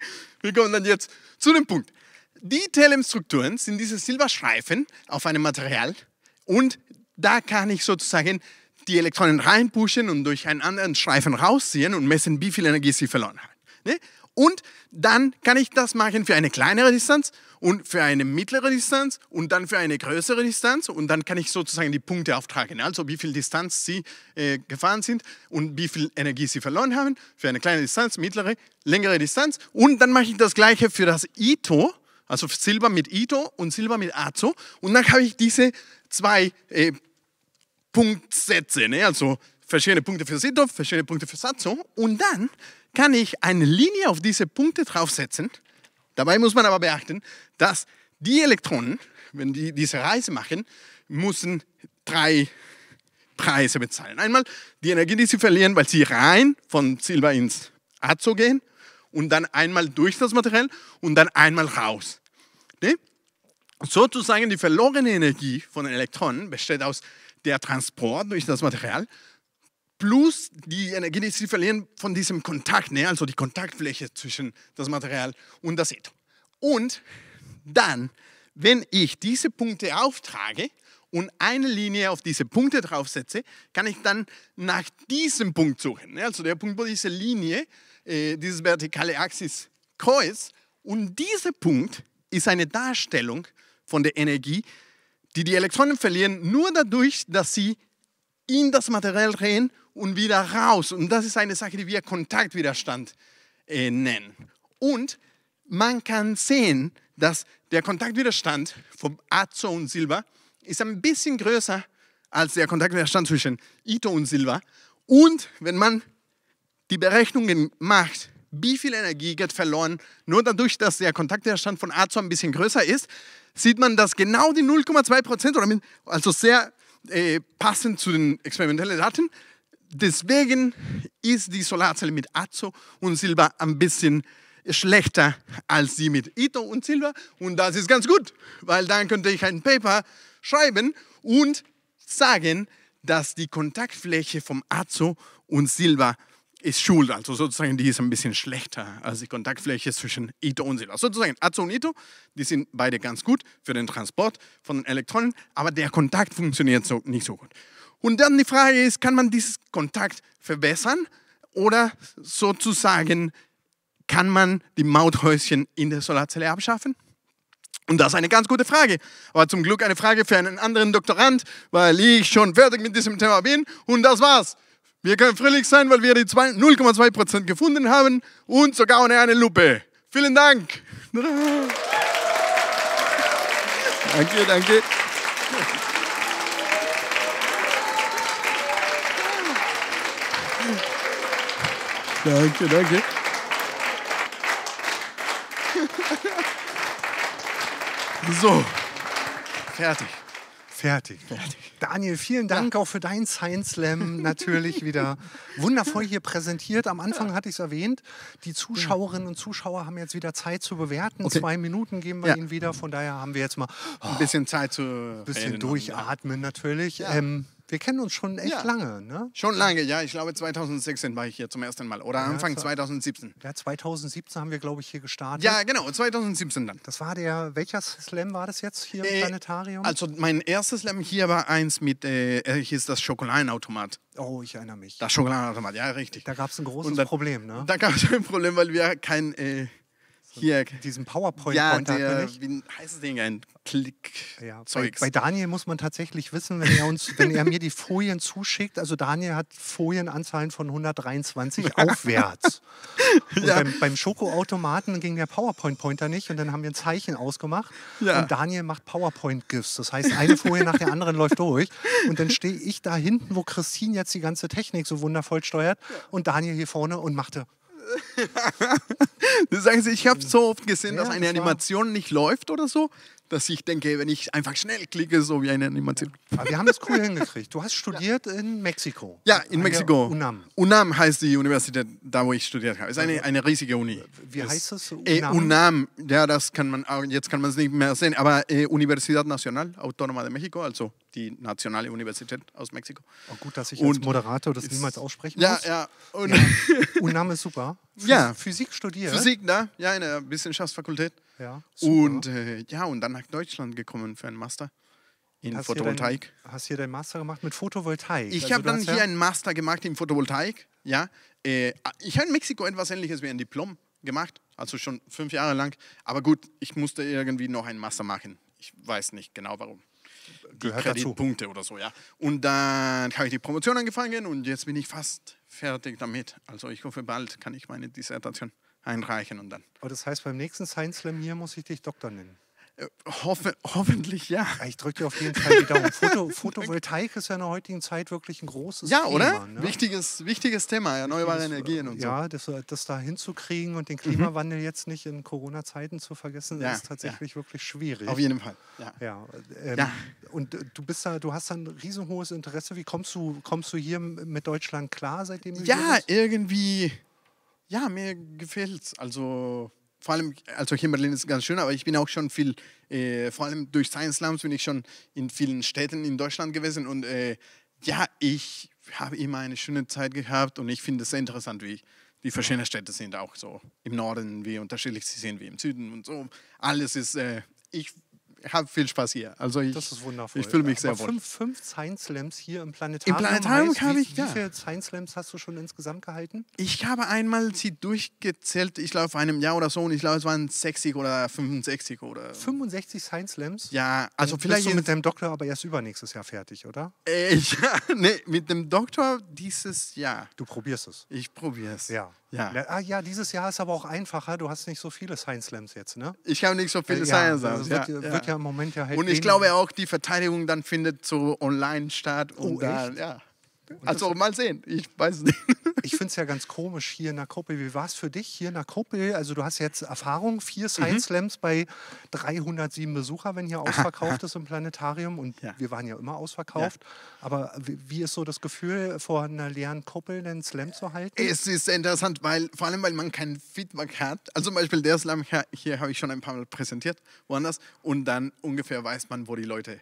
Wir kommen dann jetzt zu dem Punkt. Die Telem-Strukturen sind diese Silberstreifen auf einem Material und da kann ich sozusagen die Elektronen reinpushen und durch einen anderen Streifen rausziehen und messen, wie viel Energie sie verloren haben. Ne? Und dann kann ich das machen für eine kleinere Distanz und für eine mittlere Distanz und dann für eine größere Distanz und dann kann ich sozusagen die Punkte auftragen, also wie viel Distanz sie äh, gefahren sind und wie viel Energie sie verloren haben für eine kleine Distanz, mittlere, längere Distanz und dann mache ich das gleiche für das ITO, also Silber mit ITO und Silber mit AZO und dann habe ich diese zwei äh, Punktsätze, ne? also verschiedene Punkte für Sito, verschiedene Punkte für Satzo. Und dann kann ich eine Linie auf diese Punkte draufsetzen. Dabei muss man aber beachten, dass die Elektronen, wenn die diese Reise machen, müssen drei Preise bezahlen. Einmal die Energie, die sie verlieren, weil sie rein von Silber ins Azo gehen und dann einmal durch das Material und dann einmal raus. Ne? Sozusagen die verlorene Energie von den Elektronen besteht aus der Transport durch das Material plus die Energie, die sie verlieren von diesem Kontakt, ne? also die Kontaktfläche zwischen das Material und das Atom. Und dann, wenn ich diese Punkte auftrage und eine Linie auf diese Punkte draufsetze, kann ich dann nach diesem Punkt suchen. Ne? Also der Punkt, wo diese Linie, äh, dieses vertikale Axis kreuzt. Und dieser Punkt ist eine Darstellung von der Energie, die die Elektronen verlieren nur dadurch, dass sie in das Material drehen und wieder raus. Und das ist eine Sache, die wir Kontaktwiderstand äh, nennen. Und man kann sehen, dass der Kontaktwiderstand vom Azo und Silber ist ein bisschen größer als der Kontaktwiderstand zwischen Ito und Silber. Und wenn man die Berechnungen macht, wie viel Energie geht verloren, nur dadurch, dass der Kontaktwiderstand von Azo ein bisschen größer ist, sieht man, dass genau die 0,2 Prozent, also sehr äh, passend zu den experimentellen Daten, deswegen ist die Solarzelle mit Azo und Silber ein bisschen schlechter als die mit Ito und Silber. Und das ist ganz gut, weil dann könnte ich ein Paper schreiben und sagen, dass die Kontaktfläche vom Azo und Silber ist schuld, also sozusagen die ist ein bisschen schlechter als die Kontaktfläche zwischen Ito und Silber. Sozusagen Azo und Ito, die sind beide ganz gut für den Transport von den Elektronen, aber der Kontakt funktioniert so, nicht so gut. Und dann die Frage ist, kann man diesen Kontakt verbessern oder sozusagen kann man die Mauthäuschen in der Solarzelle abschaffen? Und das ist eine ganz gute Frage. Aber zum Glück eine Frage für einen anderen Doktorand, weil ich schon fertig mit diesem Thema bin. Und das war's. Wir können fröhlich sein, weil wir die 0,2% gefunden haben und sogar ohne eine Lupe. Vielen Dank. danke, danke. Danke, danke. So, fertig. Fertig. Daniel, vielen Dank auch für deinen Science Slam natürlich wieder wundervoll hier präsentiert. Am Anfang hatte ich es erwähnt, die Zuschauerinnen und Zuschauer haben jetzt wieder Zeit zu bewerten. Okay. Zwei Minuten geben wir Ja. ihnen wieder. Von daher haben wir jetzt mal Ein bisschen Zeit zu ein bisschen reden. durchatmen natürlich. Ähm, Wir kennen uns schon echt Ja. lange, ne? Schon lange, ja. Ich glaube 2016 war ich hier zum ersten Mal. Oder Anfang zwar- 2017. Ja, 2017 haben wir, glaube ich, hier gestartet. Ja, genau, 2017 dann. Das war der, welcher Slam war das jetzt hier im Äh, Planetarium? Also mein erstes Slam hier war eins mit, äh, äh, hier ist das Schokoladenautomat. oh, ich erinnere mich. Das Schokoladenautomat, ja, richtig. Da gab es ein großes dann- Problem, ne? Da gab es ein Problem, weil wir kein, äh, hier, Diesen ja, PowerPoint-Pointer hatten wir der, wie heißt das Ding, ein Klick, Ja, bei, bei Daniel muss man tatsächlich wissen, wenn er, uns, wenn er mir die Folien zuschickt, also Daniel hat Folienanzahlen von 123 aufwärts. Und Ja. beim, beim Schokoautomaten ging der PowerPoint-Pointer nicht und dann haben wir ein Zeichen ausgemacht Ja. und Daniel macht PowerPoint-GIFs. Das heißt, eine Folie nach der anderen läuft durch und dann stehe ich da hinten, wo Christine jetzt die ganze Technik so wundervoll steuert und Daniel hier vorne und machte Das Sie, ich habe so oft gesehen, dass eine das Animation nicht läuft oder so, dass ich denke, wenn ich einfach schnell klicke, so wie eine Animation. Aber wir haben das cool hingekriegt. Du hast studiert in Mexiko. Ja, in Mexiko. UNAM. UNAM heißt die Universität, da wo ich studiert habe. Ist eine, eine riesige Uni. Wie Das- heißt es? Äh, UNAM? UNAM, ja, das kann man jetzt kann man es nicht mehr sehen, aber äh, Universidad Nacional Autónoma de México, also die nationale Universität aus Mexiko. Oh, gut, dass ich Und als Moderator das niemals aussprechen Ja, muss. ja. Und UNAM ist super. Phys Ja. Physik studiert. Physik da, ja, in der Wissenschaftsfakultät. Ja, super. Und äh, ja, und dann nach Deutschland gekommen für einen Master in Hast hier Photovoltaik. Dein, hast hier deinen Master gemacht mit Photovoltaik. Ich Also habe dann hier ja, einen Master gemacht in Photovoltaik. Ja, äh, ich habe in Mexiko etwas Ähnliches wie ein Diplom gemacht, also schon fünf Jahre lang. Aber gut, ich musste irgendwie noch einen Master machen. Ich weiß nicht genau warum. Die Gehört dazu. Kreditpunkte oder so, ja. Und dann habe ich die Promotion angefangen und jetzt bin ich fast fertig damit. Also ich hoffe, bald kann ich meine Dissertation einreichen und dann. Aber das heißt, beim nächsten Science Slam hier muss ich dich Doktor nennen. Äh, hoffe, hoffentlich ja. Ja, Ich drücke dir auf jeden Fall die Daumen. Foto, Photovoltaik ist ja in der heutigen Zeit wirklich ein großes Ja, Thema. oder? Ne? Wichtiges, wichtiges Thema, erneuerbare Energien und so. Mhm. Ja, das, das da hinzukriegen und den Klimawandel jetzt nicht in Corona-Zeiten zu vergessen, Ja, ist tatsächlich wirklich schwierig. Auf jeden Fall. Ja. Ja, ähm, Ja. und du bist da, du hast da ein riesenhohes Interesse. Wie kommst du, kommst du hier mit Deutschland klar, seitdem du hier Ja, irgendwie, ja, mir gefällt's. Also vor allem, also hier in Berlin ist es ganz schön, aber ich bin auch schon viel, äh, vor allem durch Science Slums bin ich schon in vielen Städten in Deutschland gewesen und äh, ja, ich habe immer eine schöne Zeit gehabt und ich finde es sehr interessant, wie die verschiedenen Städte sind, auch so im Norden, wie unterschiedlich sie sind, wie im Süden und so. Alles ist, äh, ich habe viel Spaß hier. Also ich, Das ist wundervoll. Ich fühle mich Aber sehr wohl. Fünf, fünf Science Slams hier im Planetarium. Planetarium heißt, habe wie, ich, ja. Wie viele Science Slams hast du schon insgesamt gehalten? Ich habe einmal sie durchgezählt, ich glaube, vor einem Jahr oder so, und ich glaube, es waren 60 oder 65 oder. 65 Science Slams? Ja, also Dann vielleicht. bist du mit deinem Doktor aber erst übernächstes Jahr fertig, oder? äh, ja, nee, mit dem Doktor dieses Jahr. Du probierst es. Ich probiere es. Ja. Ja. Ah, ja, dieses Jahr ist aber auch einfacher. Du hast nicht so viele Science Slams jetzt, ne? Ich habe nicht so viele ja, Science also wird, Ja, ja, ja. wird ja im Moment ja halt Und ich glaube auch, die Verteidigung dann findet so online statt. Und Oh, dann, echt? ja. Also mal sehen, ich weiß nicht. Ich finde es ja ganz komisch hier in der Kuppel. Wie war es für dich hier in der Kuppel? Also du hast jetzt Erfahrung, vier Mhm. Science Slams bei 307 Besucher, wenn hier ausverkauft ist im Planetarium. Und Ja. wir waren ja immer ausverkauft. Aber wie, ist so das Gefühl, vor einer leeren Kuppel einen Slam zu halten? Es ist interessant, weil vor allem, weil man kein Feedback hat. Also zum Beispiel der Slam hier, hier habe ich schon ein paar Mal präsentiert, woanders. Und dann ungefähr weiß man, wo die Leute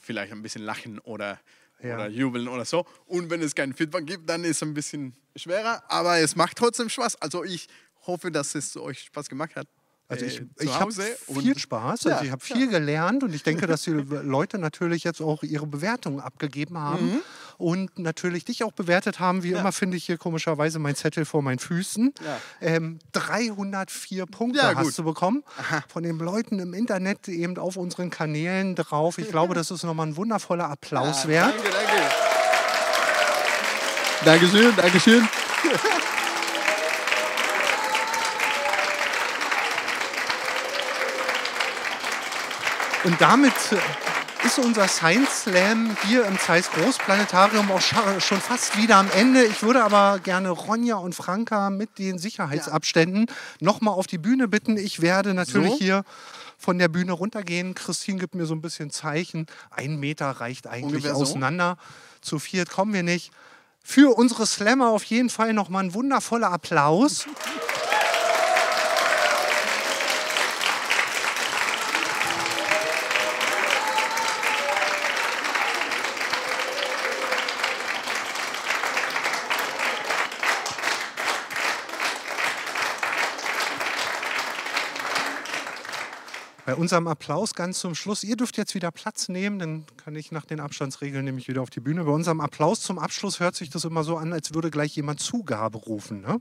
vielleicht ein bisschen lachen oder, Ja. oder jubeln oder so. Und wenn es kein Feedback gibt, dann ist es ein bisschen schwerer. Aber es macht trotzdem Spaß. Also ich hoffe, dass es euch Spaß gemacht hat. Also ich, äh, zu ich habe viel Spaß, Ja, also ich habe viel gelernt und ich denke, dass die Leute natürlich jetzt auch ihre Bewertungen abgegeben haben Mhm. Und natürlich dich auch bewertet haben. Wie immer finde ich hier komischerweise mein Zettel vor meinen Füßen. Ja. Ähm, 304 Punkte Ja, hast du bekommen von den Leuten im Internet eben auf unseren Kanälen drauf. Ich glaube, das ist nochmal ein wundervoller Applaus wert. Danke, danke. Dankeschön, Dankeschön. Und damit ist unser Science Slam hier im Zeiss Großplanetarium auch schon fast wieder am Ende. Ich würde aber gerne Ronja und Franka mit den Sicherheitsabständen nochmal auf die Bühne bitten. Ich werde natürlich So? hier von der Bühne runtergehen. Christine gibt mir so ein bisschen Zeichen. Ein Meter reicht eigentlich so? auseinander. Zu viert kommen wir nicht. Für unsere Slammer auf jeden Fall nochmal ein wundervoller Applaus. Unserem Applaus ganz zum Schluss, ihr dürft jetzt wieder Platz nehmen, dann kann ich nach den Abstandsregeln nämlich wieder auf die Bühne. Bei unserem Applaus zum Abschluss hört sich das immer so an, als würde gleich jemand Zugabe rufen. Ne?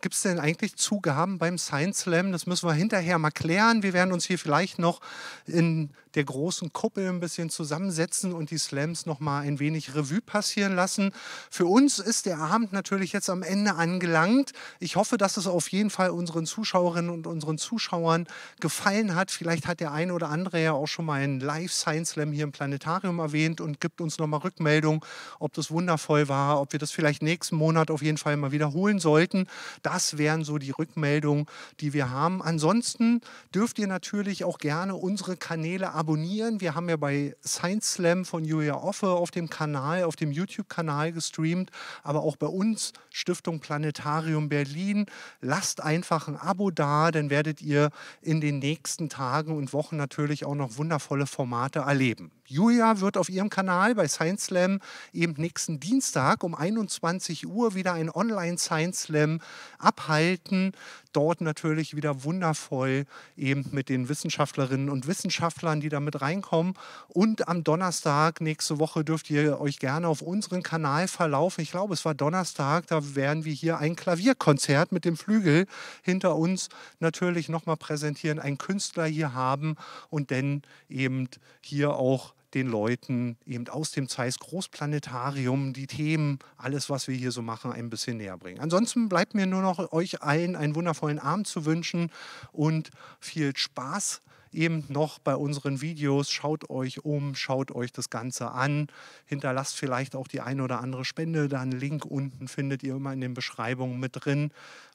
Gibt es denn eigentlich Zugaben beim Science Slam? Das müssen wir hinterher mal klären. Wir werden uns hier vielleicht noch in der großen Kuppel ein bisschen zusammensetzen und die Slams noch mal ein wenig Revue passieren lassen. Für uns ist der Abend natürlich jetzt am Ende angelangt. Ich hoffe, dass es auf jeden Fall unseren Zuschauerinnen und unseren Zuschauern gefallen hat. Vielleicht hat der eine oder andere ja auch schon mal einen Live Science Slam hier im Planetarium erwähnt und gibt uns noch mal Rückmeldung, ob das wundervoll war, ob wir das vielleicht nächsten Monat auf jeden Fall mal wiederholen sollten. Das wären so die Rückmeldungen, die wir haben. Ansonsten dürft ihr natürlich auch gerne unsere Kanäle abonnieren. Wir haben ja bei Science Slam von Julia Offe auf dem Kanal, auf dem YouTube-Kanal gestreamt, aber auch bei uns, Stiftung Planetarium Berlin. Lasst einfach ein Abo da, dann werdet ihr in den nächsten Tagen und Wochen natürlich auch noch wundervolle Formate erleben. Julia wird auf ihrem Kanal bei Science Slam eben nächsten Dienstag um 21 Uhr wieder ein Online Science Slam abhalten. Dort natürlich wieder wundervoll eben mit den Wissenschaftlerinnen und Wissenschaftlern, die da mit reinkommen. Und am Donnerstag nächste Woche dürft ihr euch gerne auf unseren Kanal verlaufen. Ich glaube, es war Donnerstag, da werden wir hier ein Klavierkonzert mit dem Flügel hinter uns natürlich nochmal präsentieren, einen Künstler hier haben und dann eben hier auch den Leuten eben aus dem Zeiss Großplanetarium die Themen, alles, was wir hier so machen, ein bisschen näher bringen. Ansonsten bleibt mir nur noch euch allen einen wundervollen Abend zu wünschen und viel Spaß eben noch bei unseren Videos. Schaut euch um, schaut euch das Ganze an. Hinterlasst vielleicht auch die eine oder andere Spende. Da einen Link unten findet ihr immer in den Beschreibungen mit drin.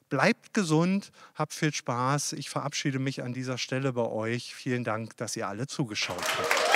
Bleibt gesund, habt viel Spaß. Ich verabschiede mich an dieser Stelle bei euch. Vielen Dank, dass ihr alle zugeschaut habt.